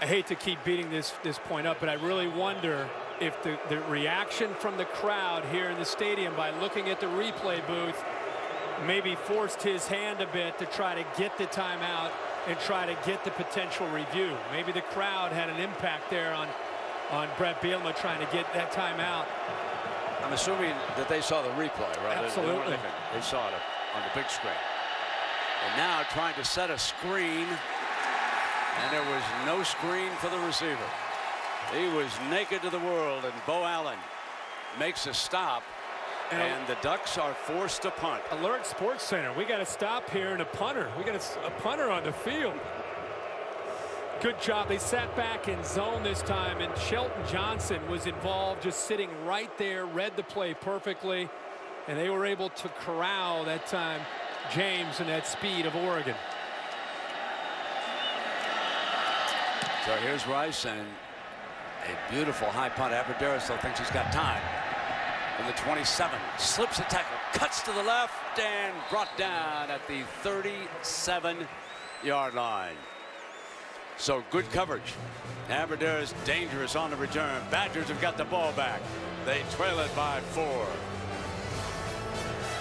I hate to keep beating this this point up, but I really wonder if the, the reaction from the crowd here in the stadium by looking at the replay booth maybe forced his hand a bit to try to get the timeout and try to get the potential review. Maybe the crowd had an impact there on on Bret Bielema trying to get that timeout. I'm assuming that they saw the replay, right? They- Absolutely. They, weren't. They saw it on the big screen. And now trying to set a screen. And there was no screen for the receiver. He was naked to the world, and Bo Allen makes a stop. And- And the Ducks are forced to punt. Alert Sports Center. We got to stop here and a punter. We got a punter on the field. Good job. They sat back in zone this time, and Shelton Johnson was involved, just sitting right there, read the play perfectly, and they were able to corral that time James and that speed of Oregon. So here's Rice and a beautiful high punt. Abbrederis still thinks he's got time. From the 27, slips the tackle, cuts to the left, and brought down at the 37-yard line. So good coverage. Abbrederis is dangerous on the return. Badgers have got the ball back. They trail it by four.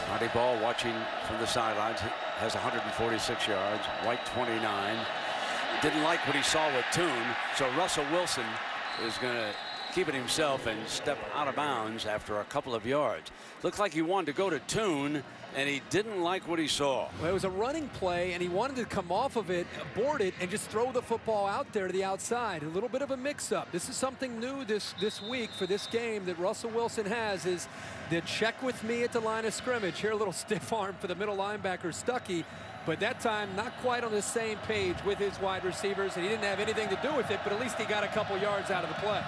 Montee Ball watching from the sidelines has 146 yards. White 29. Didn't like what he saw with Toon, so Russell Wilson is going to keep it himself and step out of bounds after a couple of yards. Looked like he wanted to go to Toon, and he didn't like what he saw. Well, it was a running play, and he wanted to come off of it, board it, and just throw the football out there to the outside. A little bit of a mix-up. This is something new this, this week for this game that Russell Wilson has is the check with me at the line of scrimmage. Here, a little stiff arm for the middle linebacker, Stuckey. But that time, not quite on the same page with his wide receivers, and he didn't have anything to do with it, but at least he got a couple yards out of the play.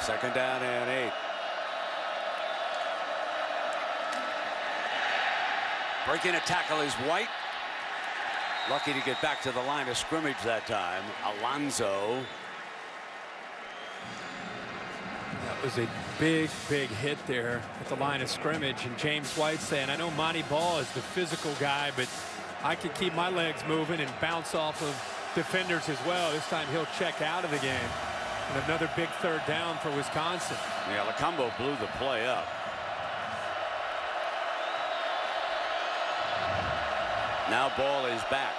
Second down and eight. Breaking a tackle is White. Lucky to get back to the line of scrimmage that time. Alonso. That was a big, big hit there at the line of scrimmage. And James White saying, I know Montee Ball is the physical guy, but I can keep my legs moving and bounce off of defenders as well. This time he'll check out of the game. And another big third down for Wisconsin. Yeah, Lokombo blew the play up. Now ball is back.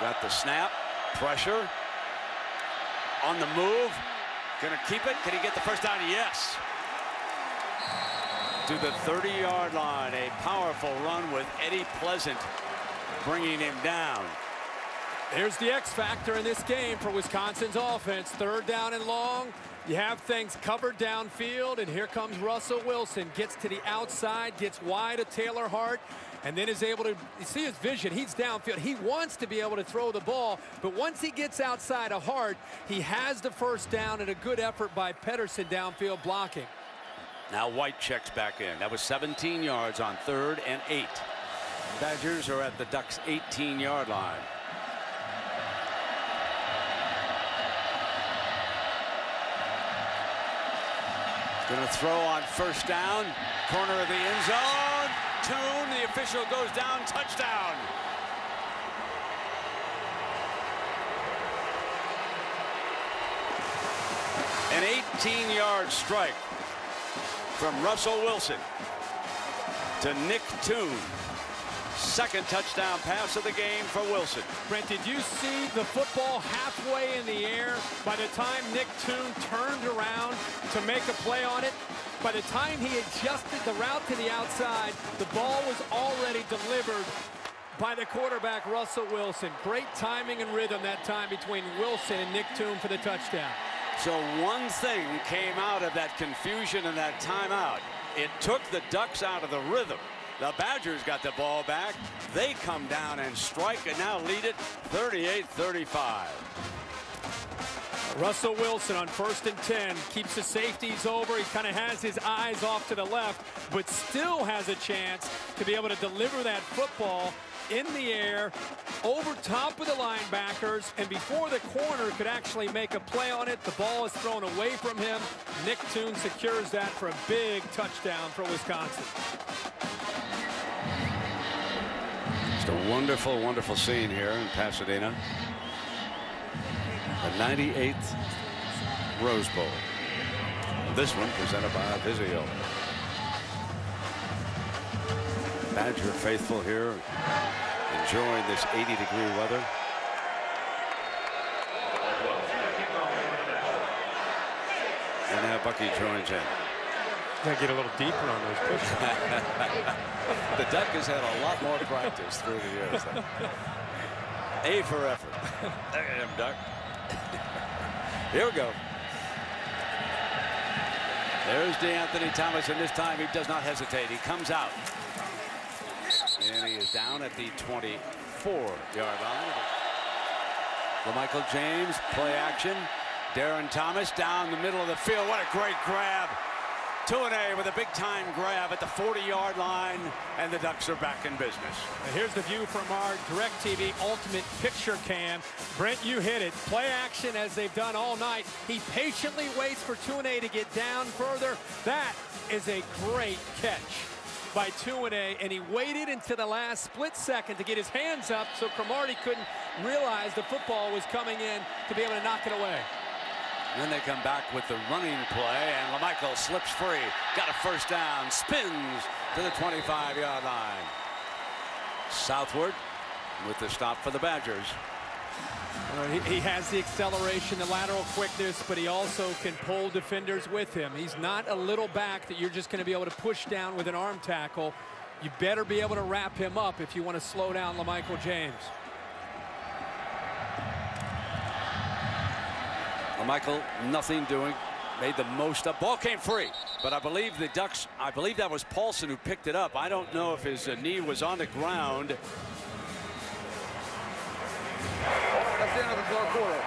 Got the snap, pressure, on the move. Gonna keep it. Can he get the first down? Yes. To the 30-yard line, a powerful run with Eddie Pleasant bringing him down. There's the X factor in this game for Wisconsin's offense. Third down and long. You have things covered downfield, and here comes Russell Wilson. Gets to the outside, gets wide of Taylor Hart, and then is able to see his vision. He's downfield. He wants to be able to throw the ball, but once he gets outside of Hart, he has the first down and a good effort by Pedersen downfield blocking. Now White checks back in. That was 17 yards on third and eight. Badgers are at the Ducks 18 yard line. To throw on first down. Corner of the end zone. Toon, the official goes down. Touchdown. An 18-yard strike from Russell Wilson to Nick Toon. Second touchdown pass of the game for Wilson. Brent, did you see the football halfway in the air by the time Nick Toon turned around to make a play on it? By the time he adjusted the route to the outside, the ball was already delivered by the quarterback, Russell Wilson. Great timing and rhythm that time between Wilson and Nick Toon for the touchdown. So one thing came out of that confusion and that timeout. It took the Ducks out of the rhythm. The Badgers got the ball back. They come down and strike and now lead it 38-35. Russell Wilson on first and 10 keeps the safeties over. He kind of has his eyes off to the left, but still has a chance to be able to deliver that football in the air over top of the linebackers and before the corner could actually make a play on it the ball is thrown away from him. Nick Toon secures that for a big touchdown for Wisconsin. Just a wonderful wonderful scene here in Pasadena. The 98th Rose Bowl. This one presented by Vizio Badger faithful here enjoying this 80 degree weather. And now Bucky joins in. Gotta get a little deeper on those pushes. the Duck has had a lot more practice through the years. A for effort. Look at him, Duck. Here we go. There's DeAnthony Thomas, and this time he does not hesitate. He comes out. And he is down at the 24-yard line. Michael James, play action. Darron Thomas down the middle of the field. What a great grab. Tuinei with a big-time grab at the 40-yard line, and the Ducks are back in business. And here's the view from our DirecTV Ultimate Picture Cam. Brent, you hit it. Play action as they've done all night. He patiently waits for Tuinei to get down further. That is a great catch by Tuinei, and he waited until the last split second to get his hands up so Cromartie couldn't realize the football was coming in to be able to knock it away. And then they come back with the running play, and LaMichael slips free. Got a first down, spins to the 25-yard line. Southward with the stop for the Badgers. He, has the acceleration, the lateral quickness, but he also can pull defenders with him. He's not a little back that you're just going to be able to push down with an arm tackle. You better be able to wrap him up if you want to slow down LaMichael James. Michael, nothing doing. Made the most of. Ball came free, but I believe the Ducks. I believe that was Paulson who picked it up. I don't know if his knee was on the ground. That's the of the third quarter.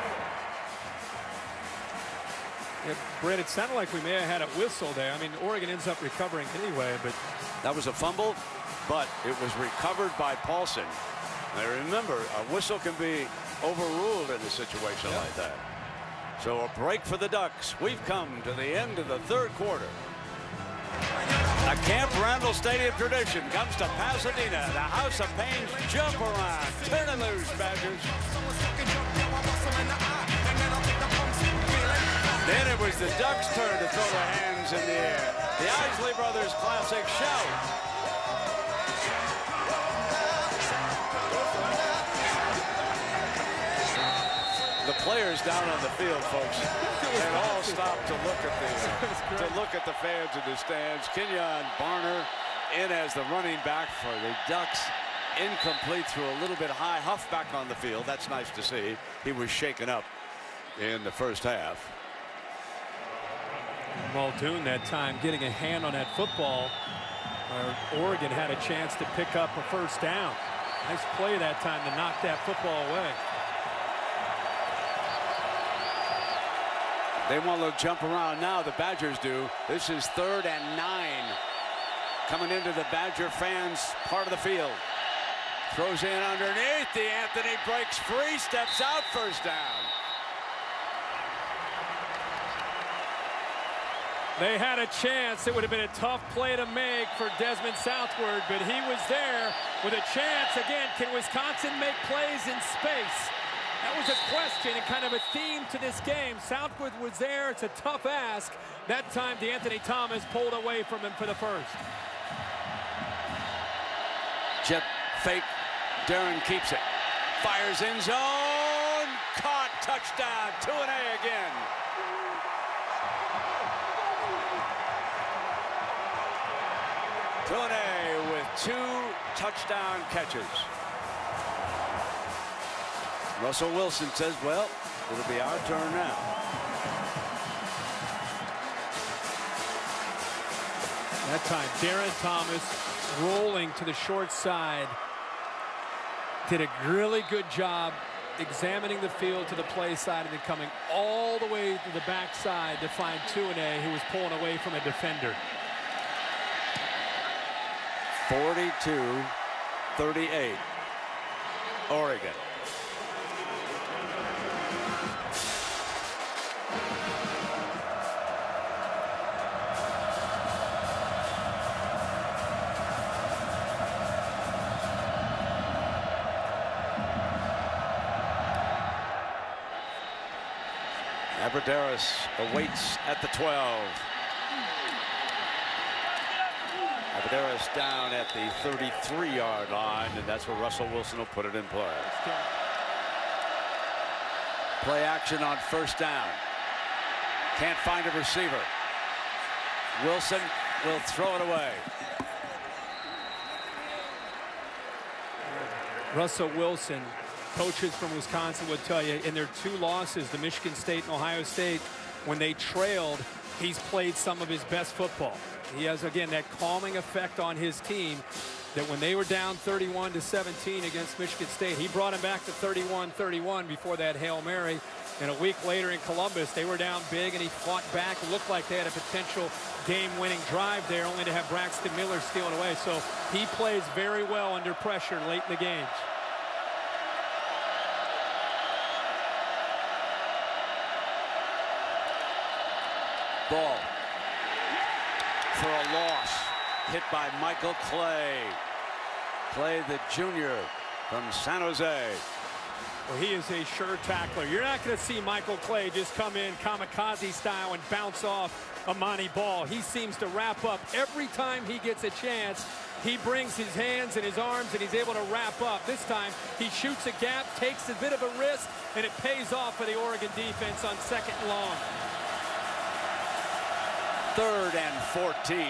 Yeah, Brett, it sounded like we may have had a whistle there. I mean, Oregon ends up recovering anyway, but that was a fumble, but it was recovered by Paulson. Now remember, a whistle can be overruled in a situation like that. So a break for the Ducks. We've come to the end of the third quarter. A Camp Randall Stadium tradition comes to Pasadena, the House of Pains jump around. Turn and loose, Badgers. Then it was the Ducks' turn to throw their hands in the air. The Isley Brothers classic shout. Players down on the field, folks, had all stopped to look at the to look at the fans in the stands. Kenjon Barner in as the running back for the Ducks. Incomplete through a little bit high. Huff back on the field. That's nice to see. He was shaken up in the first half. Muldoon that time getting a hand on that football. Uh, Oregon had a chance to pick up a first down. Nice play that time to knock that football away. They want to jump around now. The Badgers do. This is third and nine. Coming into the Badger fans part of the field. Throws in underneath. DeAnthony breaks free. Steps out. First down. They had a chance. It would have been a tough play to make for Dezmen Southward, but he was there with a chance. Again, can Wisconsin make plays in space? That was a question and kind of a theme to this game. Southward was there. It's a tough ask. That time, DeAnthony Thomas pulled away from him for the first. Jet fake. Darron keeps it. Fires in zone. Caught. Touchdown. Tuinei again. A with two touchdown catches. Russell Wilson says, well, it'll be our turn now. That time, Darron Thomas rolling to the short side. Did a really good job examining the field to the play side and then coming all the way to the backside to find Tuinei, who was pulling away from a defender. 42-38, Oregon. Abbrederis awaits at the 12. Abbrederis down at the 33-yard line, and that's where Russell Wilson will put it in play. Play action on first down. Can't find a receiver. Wilson will throw it away. Russell Wilson coaches from Wisconsin would tell you in their two losses, the Michigan State and Ohio State, when they trailed, he's played some of his best football. He has, again, that calming effect on his team that when they were down 31 to 17 against Michigan State, he brought him back to 31-31 before that Hail Mary. And a week later in Columbus, they were down big and he fought back. It looked like they had a potential game-winning drive there, only to have Braxton Miller steal it away. So he plays very well under pressure late in the games. Ball for a loss. Hit by Michael Clay. Clay, the junior from San Jose. Well, he is a sure tackler. You're not going to see Michael Clay just come in kamikaze style and bounce off a Montee Ball. He seems to wrap up every time he gets a chance. He brings his hands and his arms and he's able to wrap up. This time he shoots a gap, takes a bit of a risk, and it pays off for the Oregon defense on second long. Third and 14.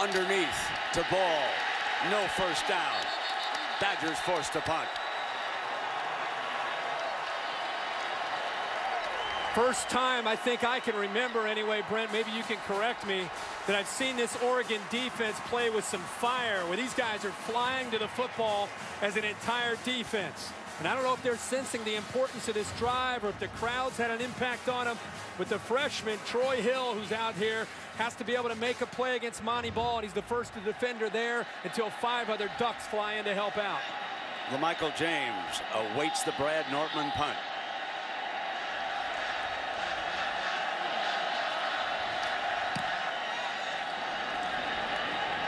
Underneath to ball. No first down. Badgers forced to punt. First time I think I can remember anyway, Brent, maybe you can correct me, that I've seen this Oregon defense play with some fire, where these guys are flying to the football as an entire defense. And I don't know if they're sensing the importance of this drive or if the crowds had an impact on them. But the freshman, Troy Hill, who's out here, has to be able to make a play against Montee Ball, and he's the first defender there until five other Ducks fly in to help out. LaMichael James awaits the Brad Nortman punt.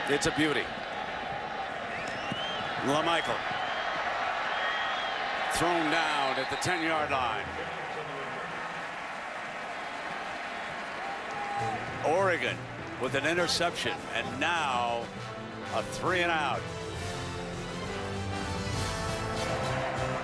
It's a beauty. LaMichael. Thrown down at the 10-yard line. Oregon with an interception, and now a three and out.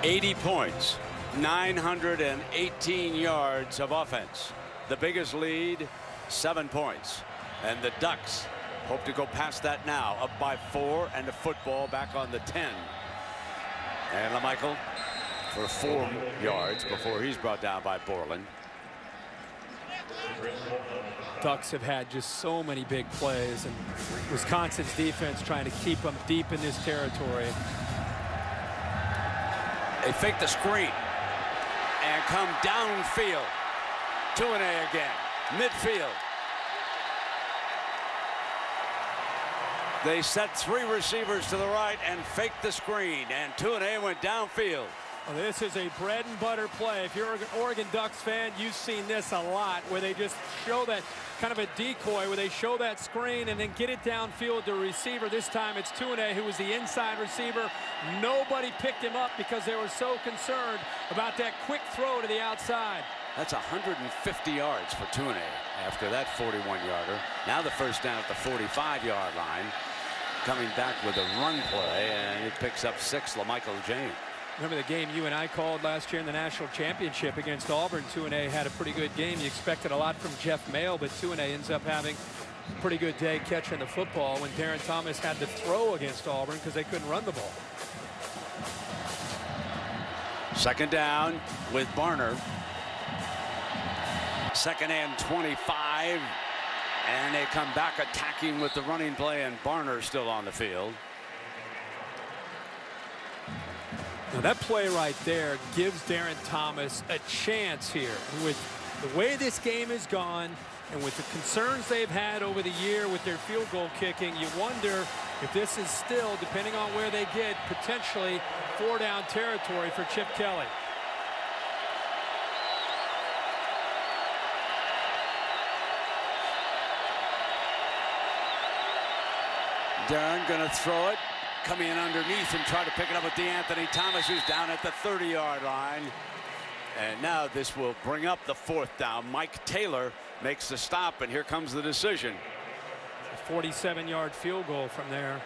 80 points, 918 yards of offense. The biggest lead, seven points. And the Ducks hope to go past that now, up by four, and the football back on the 10. And LaMichael for four yards before he's brought down by Borland. Ducks have had just so many big plays, and Wisconsin's defense trying to keep them deep in this territory. They fake the screen and come downfield. Tuinei again, midfield. They set three receivers to the right and faked the screen, and Tuinei went downfield. Well, this is a bread and butter play. If you're an Oregon Ducks fan, you've seen this a lot, where they just show that kind of a decoy, where they show that screen and then get it downfield to receiver. This time it's Tuinei, who was the inside receiver. Nobody picked him up because they were so concerned about that quick throw to the outside. That's 150 yards for Tuinei after that 41-yarder. Now the first down at the 45-yard line. Coming back with a run play, and it picks up six, LaMichael James. Remember the game you and I called last year in the national championship against Auburn. Tuinei had a pretty good game. You expected a lot from Jeff Maehl, but Tuinei ends up having a pretty good day catching the football when Darron Thomas had to throw against Auburn because they couldn't run the ball. Second down with Barner. Second and 25. And they come back attacking with the running play, and Barner still on the field. Now that play right there gives Darron Thomas a chance here. With the way this game has gone and with the concerns they've had over the year with their field goal kicking, you wonder if this is still, depending on where they get, potentially four down territory for Chip Kelly. Darron going to throw it. Coming in underneath and try to pick it up with DeAnthony Thomas, who's down at the 30-yard line. And now this will bring up the fourth down. Mike Taylor makes the stop, and here comes the decision. A 47-yard field goal from there.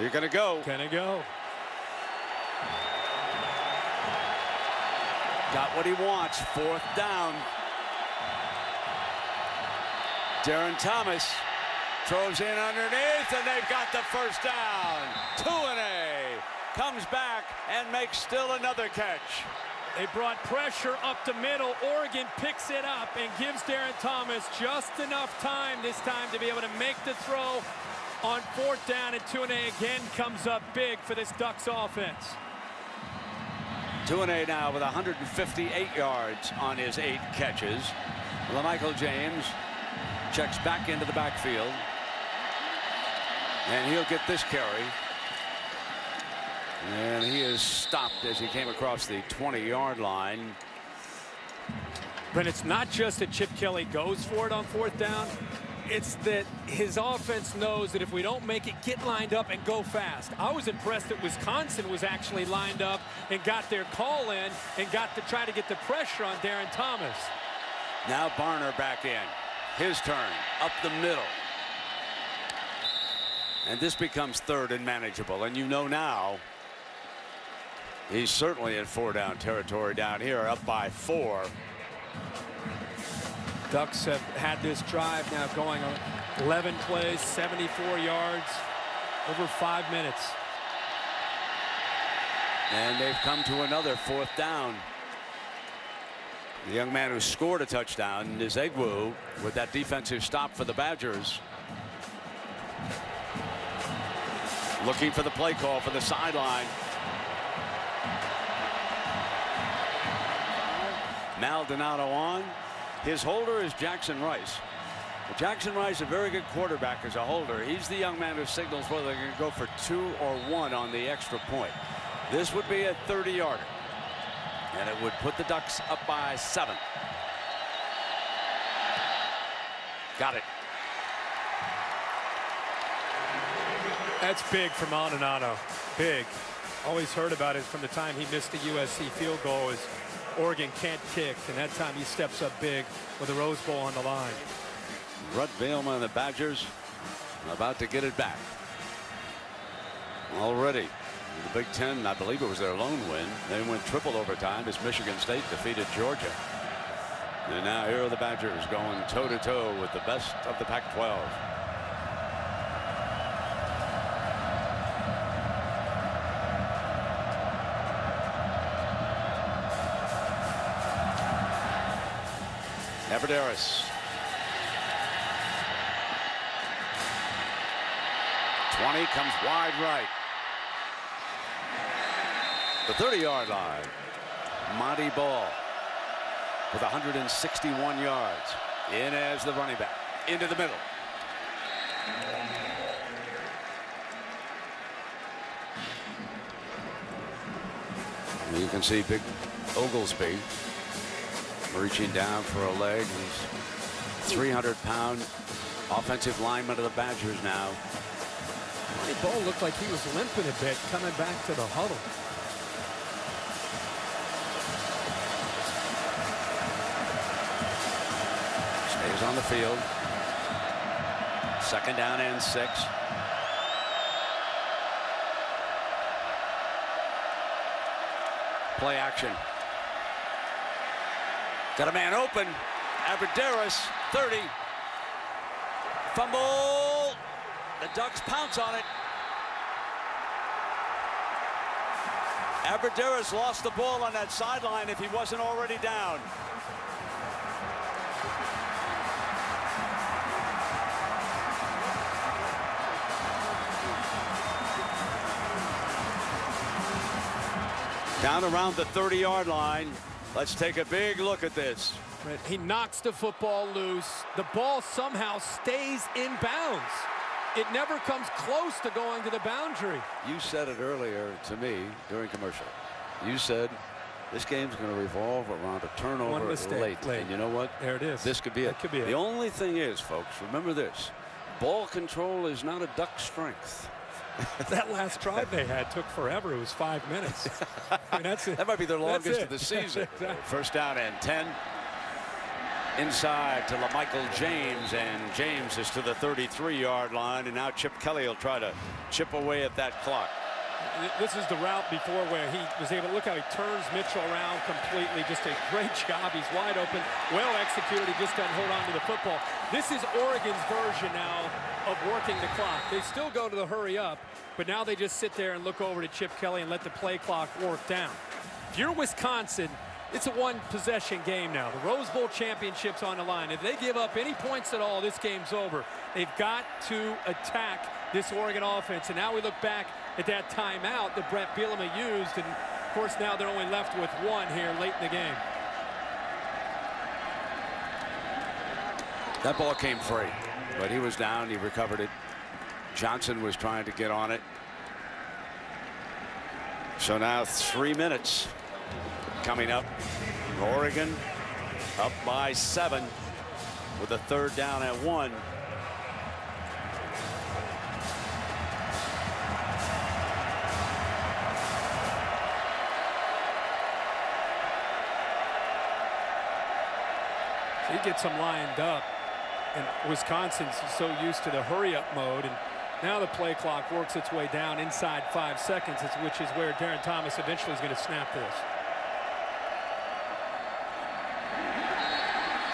You're going to go. Going to go? Got what he wants. Fourth down. Darron Thomas Throws in underneath, and they've got the first down. Tuinei comes back and makes still another catch. They brought pressure up the middle. Oregon picks it up and gives Darron Thomas just enough time this time to be able to make the throw on fourth down, and Tuinei again comes up big for this Ducks offense. Tuinei now with 158 yards on his eight catches. LaMichael James checks back into the backfield. And he'll get this carry. And he is stopped as he came across the 20-yard line. But it's not just that Chip Kelly goes for it on fourth down. it's that his offense knows that if we don't make it, get lined up and go fast. I was impressed that Wisconsin was actually lined up and got their call in and got to try to get the pressure on Darron Thomas. Now Barner back in. His turn up the middle. And this becomes third and manageable. And you know now he's certainly in four down territory down here up by four. Ducks have had this drive now going 11 plays, 74 yards, over five minutes. And they've come to another fourth down. The young man who scored a touchdown Nzegwu with that defensive stop for the Badgers. Looking for the play call for the sideline. Maldonado on. His holder is Jackson Rice. Jackson Rice, a very good quarterback as a holder. He's the young man who signals whether they're going to go for two or one on the extra point. This would be a 30 yarder. And it would put the Ducks up by seven. Got it. That's big for Maldonado. Big. Always heard about it from the time he missed the USC field goal as Oregon can't kick, and that time he steps up big with a Rose Bowl on the line. Bret Bielema and the Badgers about to get it back. Already, the Big Ten, I believe it was their lone win. They went triple overtime as Michigan State defeated Georgia. And now here are the Badgers going toe-to-toe -to -toe with the best of the Pac-12. Twenty comes wide right. The 30-yard line. Montee Ball with 161 yards. In as the running back. Into the middle. You can see Big Oglesby reaching down for a leg. He's 300-pound offensive lineman of the Badgers now. Montee Ball looked like he was limping a bit coming back to the huddle. Stays on the field. Second down and six. Play action. Got a man open. Abbrederis, 30. Fumble. The Ducks pounce on it. Abbrederis lost the ball on that sideline if he wasn't already down. Down around the 30-yard line. Let's take a big look at this. He knocks the football loose. The ball somehow stays in bounds. It never comes close to going to the boundary. You said it earlier to me during commercial. You said this game's going to revolve around a turnover mistake late. late. And you know what? There it is. This could be That it. could be it. The only thing is, folks, remember this. Ball control is not a duck strength. that last drive they had took forever. It was five minutes. I mean, that's it. That might be their longest of the season. Exactly. First down and 10. Inside to LaMichael James, and James is to the 33-yard line, and now Chip Kelly will try to chip away at that clock. This is the route before where he was able to look how he turns Mitchell around completely. Just a great job. He's wide open, well executed. He just doesn't hold on to the football. This is Oregon's version now of working the clock. They still go to the hurry up, but now they just sit there and look over to Chip Kelly and let the play clock work down. If you're Wisconsin, it's a one possession game now. The Rose Bowl championship's on the line. If they give up any points at all, this game's over. They've got to attack this Oregon offense. And now we look back at that timeout that Bret Bielema used. And of course, now they're only left with one here late in the game. That ball came free, but he was down. He recovered it. Johnson was trying to get on it. So now three minutes coming up. Oregon up by seven with a third down at one. He gets them lined up. And Wisconsin's so used to the hurry-up mode. And now the play clock works its way down inside five seconds, which is where Darron Thomas eventually is going to snap this.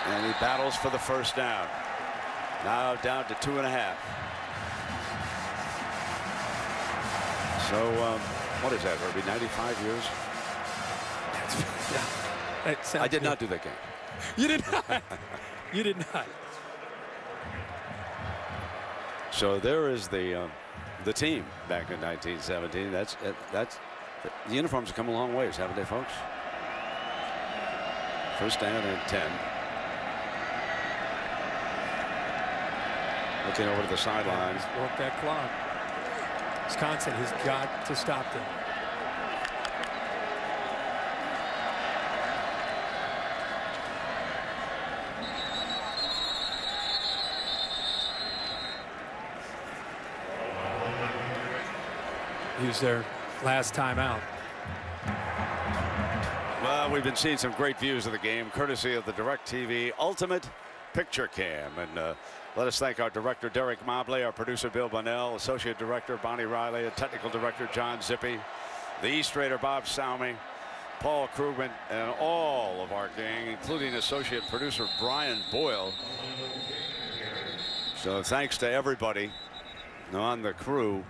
And he battles for the first down. Now down to two and a half. So, um, what is that, Herbie? 95 years? yeah. I did good. not do that game. You did not. you did not. So there is the um, the team back in 1917. That's uh, that's the uniforms have come a long ways, haven't they, folks? First down and 10. Looking over to the sidelines. Work that clock. Wisconsin has got to stop them. Use their last time out. Well, we've been seeing some great views of the game, courtesy of the DirecTV Ultimate Picture Cam. And uh, let us thank our director, Derek Mobley, our producer, Bill Bunnell, associate director, Bonnie Riley, and technical director, John Zippy, the East Raider, Bob Salmi, Paul Krugman, and all of our gang, including associate producer, Brian Boyle. So thanks to everybody on the crew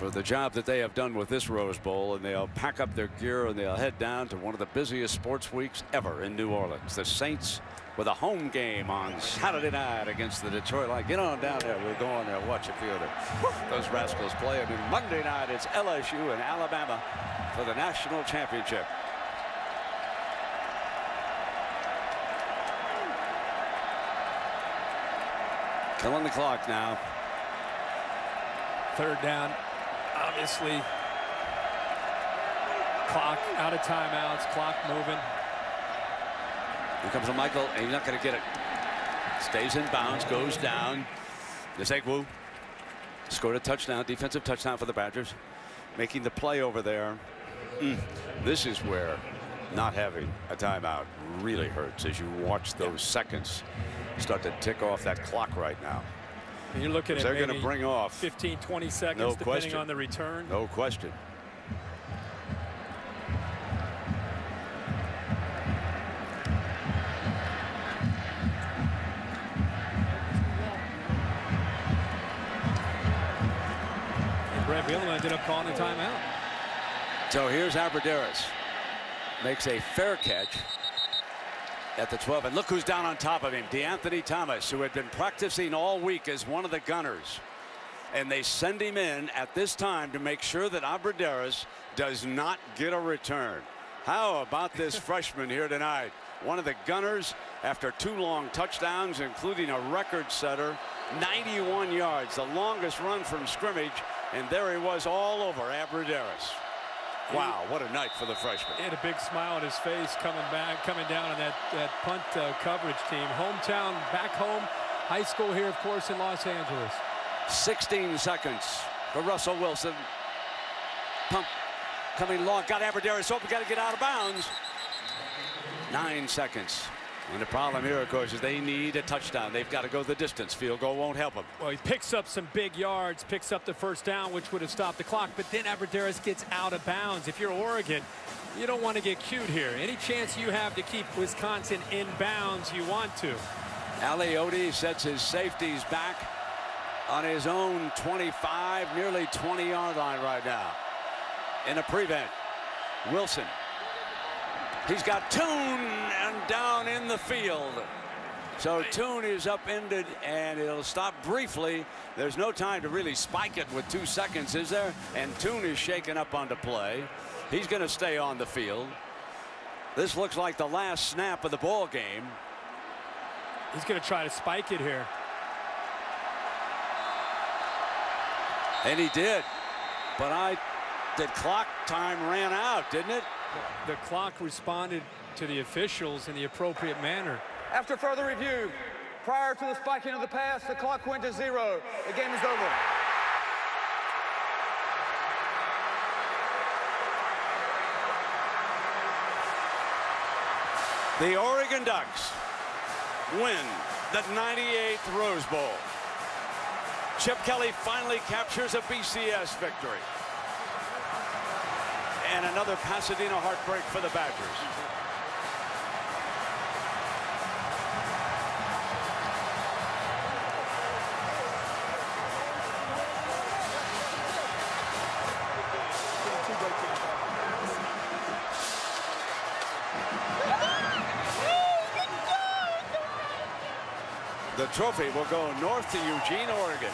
for the job that they have done with this Rose Bowl, and they'll pack up their gear and they'll head down to one of the busiest sports weeks ever in New Orleans. The Saints with a home game on Saturday night against the Detroit Lions. Get on down there. We're going there, watch a few of them. Those Rascals play. And then Monday night, it's LSU and Alabama for the national championship. Killing the clock now. Third down, obviously. Clock out of timeouts, clock moving. Here comes LaMichael, and he's not going to get it. Stays in bounds, goes down. Wu scored a touchdown, defensive touchdown for the Badgers, making the play over there. Mm. This is where not having a timeout really hurts as you watch those seconds start to tick off that clock right now. And you're looking at they're going to bring off 15, 20 seconds, no depending question. on the return. No question. And Bret Bielema ended up calling a timeout. So here's Abbrederis. Makes a fair catch at the 12. And look who's down on top of him. DeAnthony Thomas, who had been practicing all week as one of the gunners. And they send him in at this time to make sure that Abbrederis does not get a return. How about this freshman here tonight? One of the gunners after two long touchdowns, including a record setter, 91 yards, the longest run from scrimmage. And there he was all over Abbrederis. Wow, what a night for the freshman. He had a big smile on his face coming back, coming down on that, that punt uh, coverage team. Hometown, back home, high school here, of course, in Los Angeles. 16 seconds for Russell Wilson. Pump coming long. Got Abbrederis open. Got to get out of bounds. Nine seconds. And the problem here, of course, is they need a touchdown. They've got to go the distance. Field goal won't help them. Well, he picks up some big yards, picks up the first down, which would have stopped the clock. But then Abbrederis gets out of bounds. If you're Oregon, you don't want to get cute here. Any chance you have to keep Wisconsin in bounds, you want to. Aliotti sets his safeties back on his own 25, nearly 20-yard line right now. In a prevent, Wilson He's got Toon and down in the field. So Toon is upended and it'll stop briefly. There's no time to really spike it with two seconds, is there? And Toon is shaken up onto play. He's going to stay on the field. This looks like the last snap of the ball game. He's going to try to spike it here. And he did. But I the clock time ran out, didn't it? The clock responded to the officials in the appropriate manner. After further review, prior to the spiking of the pass, the clock went to zero. The game is over. The Oregon Ducks win the 98th Rose Bowl. Chip Kelly finally captures a BCS victory. And another Pasadena heartbreak for the Badgers. The trophy will go north to Eugene, Oregon.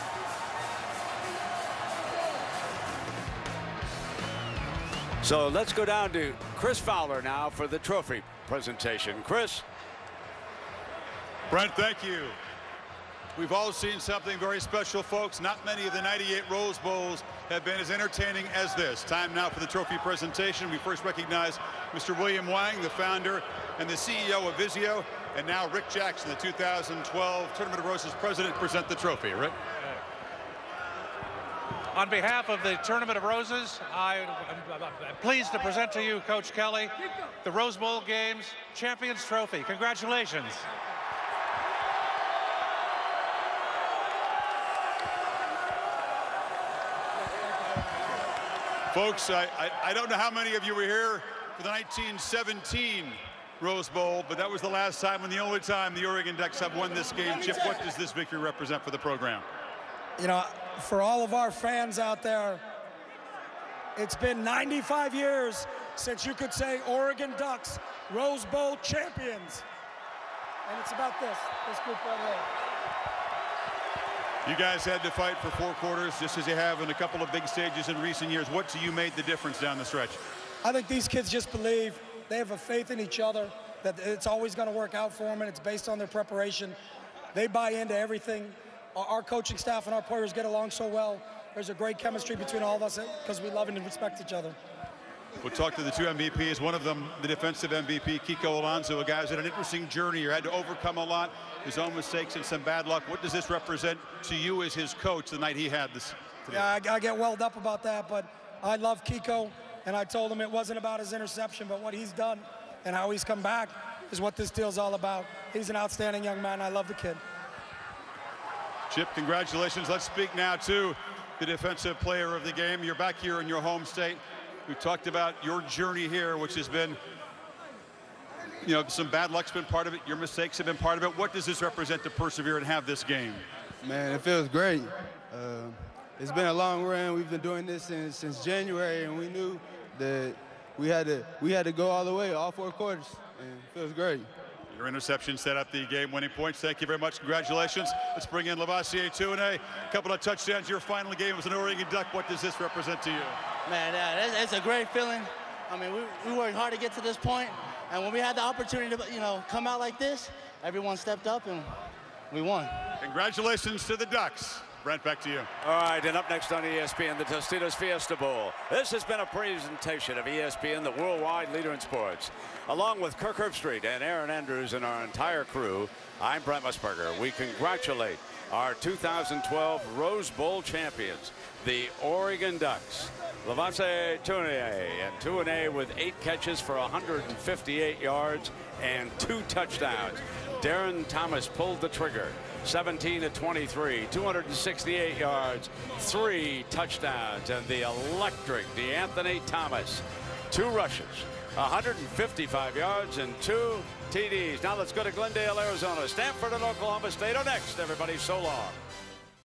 So let's go down to Chris Fowler now for the trophy presentation. Chris. Brent, thank you. We've all seen something very special, folks. Not many of the 98 Rose Bowls have been as entertaining as this. Time now for the trophy presentation. We first recognize Mr. William Wang, the founder and the CEO of Vizio, and now Rick Jackson, the 2012 Tournament of Roses president, present the trophy. Rick? On behalf of the Tournament of Roses, I am pleased to present to you, Coach Kelly, the Rose Bowl Games Champions Trophy. Congratulations. Folks, I, I, I, don't know how many of you were here for the 1917 Rose Bowl, but that was the last time and the only time the Oregon Ducks have won this game. Chip, what does this victory represent for the program? You know, for all of our fans out there, it's been 95 years since you could say Oregon Ducks Rose Bowl champions. And it's about this, this group right here. You guys had to fight for four quarters, just as you have in a couple of big stages in recent years. What to you made the difference down the stretch? I think these kids just believe they have a faith in each other that it's always going to work out for them, and it's based on their preparation. They buy into everything. Our coaching staff and our players get along so well. There's a great chemistry between all of us eh, because we love and respect each other. We'll talk to the two MVPs. One of them, the defensive MVP, Kiko Alonso, a guy who's had an interesting journey. You had to overcome a lot, his own mistakes and some bad luck. What does this represent to you as his coach the night he had this? Today? Yeah, I, I get welled up about that, but I love Kiko, and I told him it wasn't about his interception, but what he's done and how he's come back is what this deal's all about. He's an outstanding young man. I love the kid. Chip, congratulations. Let's speak now to the defensive player of the game. You're back here in your home state. We talked about your journey here, which has been, you know, some bad luck's been part of it. Your mistakes have been part of it. What does this represent to persevere and have this game? Man, it feels great. Uh, it's been a long run. We've been doing this since, since January, and we knew that we had to we had to go all the way, all four quarters, and it feels great. Your interception set up the game-winning points. Thank you very much. Congratulations. Let's bring in Lavasier Tuinei. A couple of touchdowns. Your final game was an Oregon Duck. What does this represent to you? Man, uh, yeah, it's a great feeling. I mean, we, we worked hard to get to this point, and when we had the opportunity to, you know, come out like this, everyone stepped up and we won. Congratulations to the Ducks. Brent, back to you. All right, and up next on ESPN, the Tostitos Fiesta Bowl. This has been a presentation of ESPN, the worldwide leader in sports. Along with Kirk Herbstreit and Erin Andrews and our entire crew, I'm Brent Musburger. We congratulate our 2012 Rose Bowl champions, the Oregon Ducks. Lavasier Tuinei, and Tuinei with eight catches for 158 yards and two touchdowns. Darron Thomas pulled the trigger. 17 to 23, 268 yards, three touchdowns, and the electric DeAnthony Thomas, two rushes, 155 yards and two TDs. Now let's go to Glendale, Arizona. Stanford and Oklahoma State are next, everybody. So long.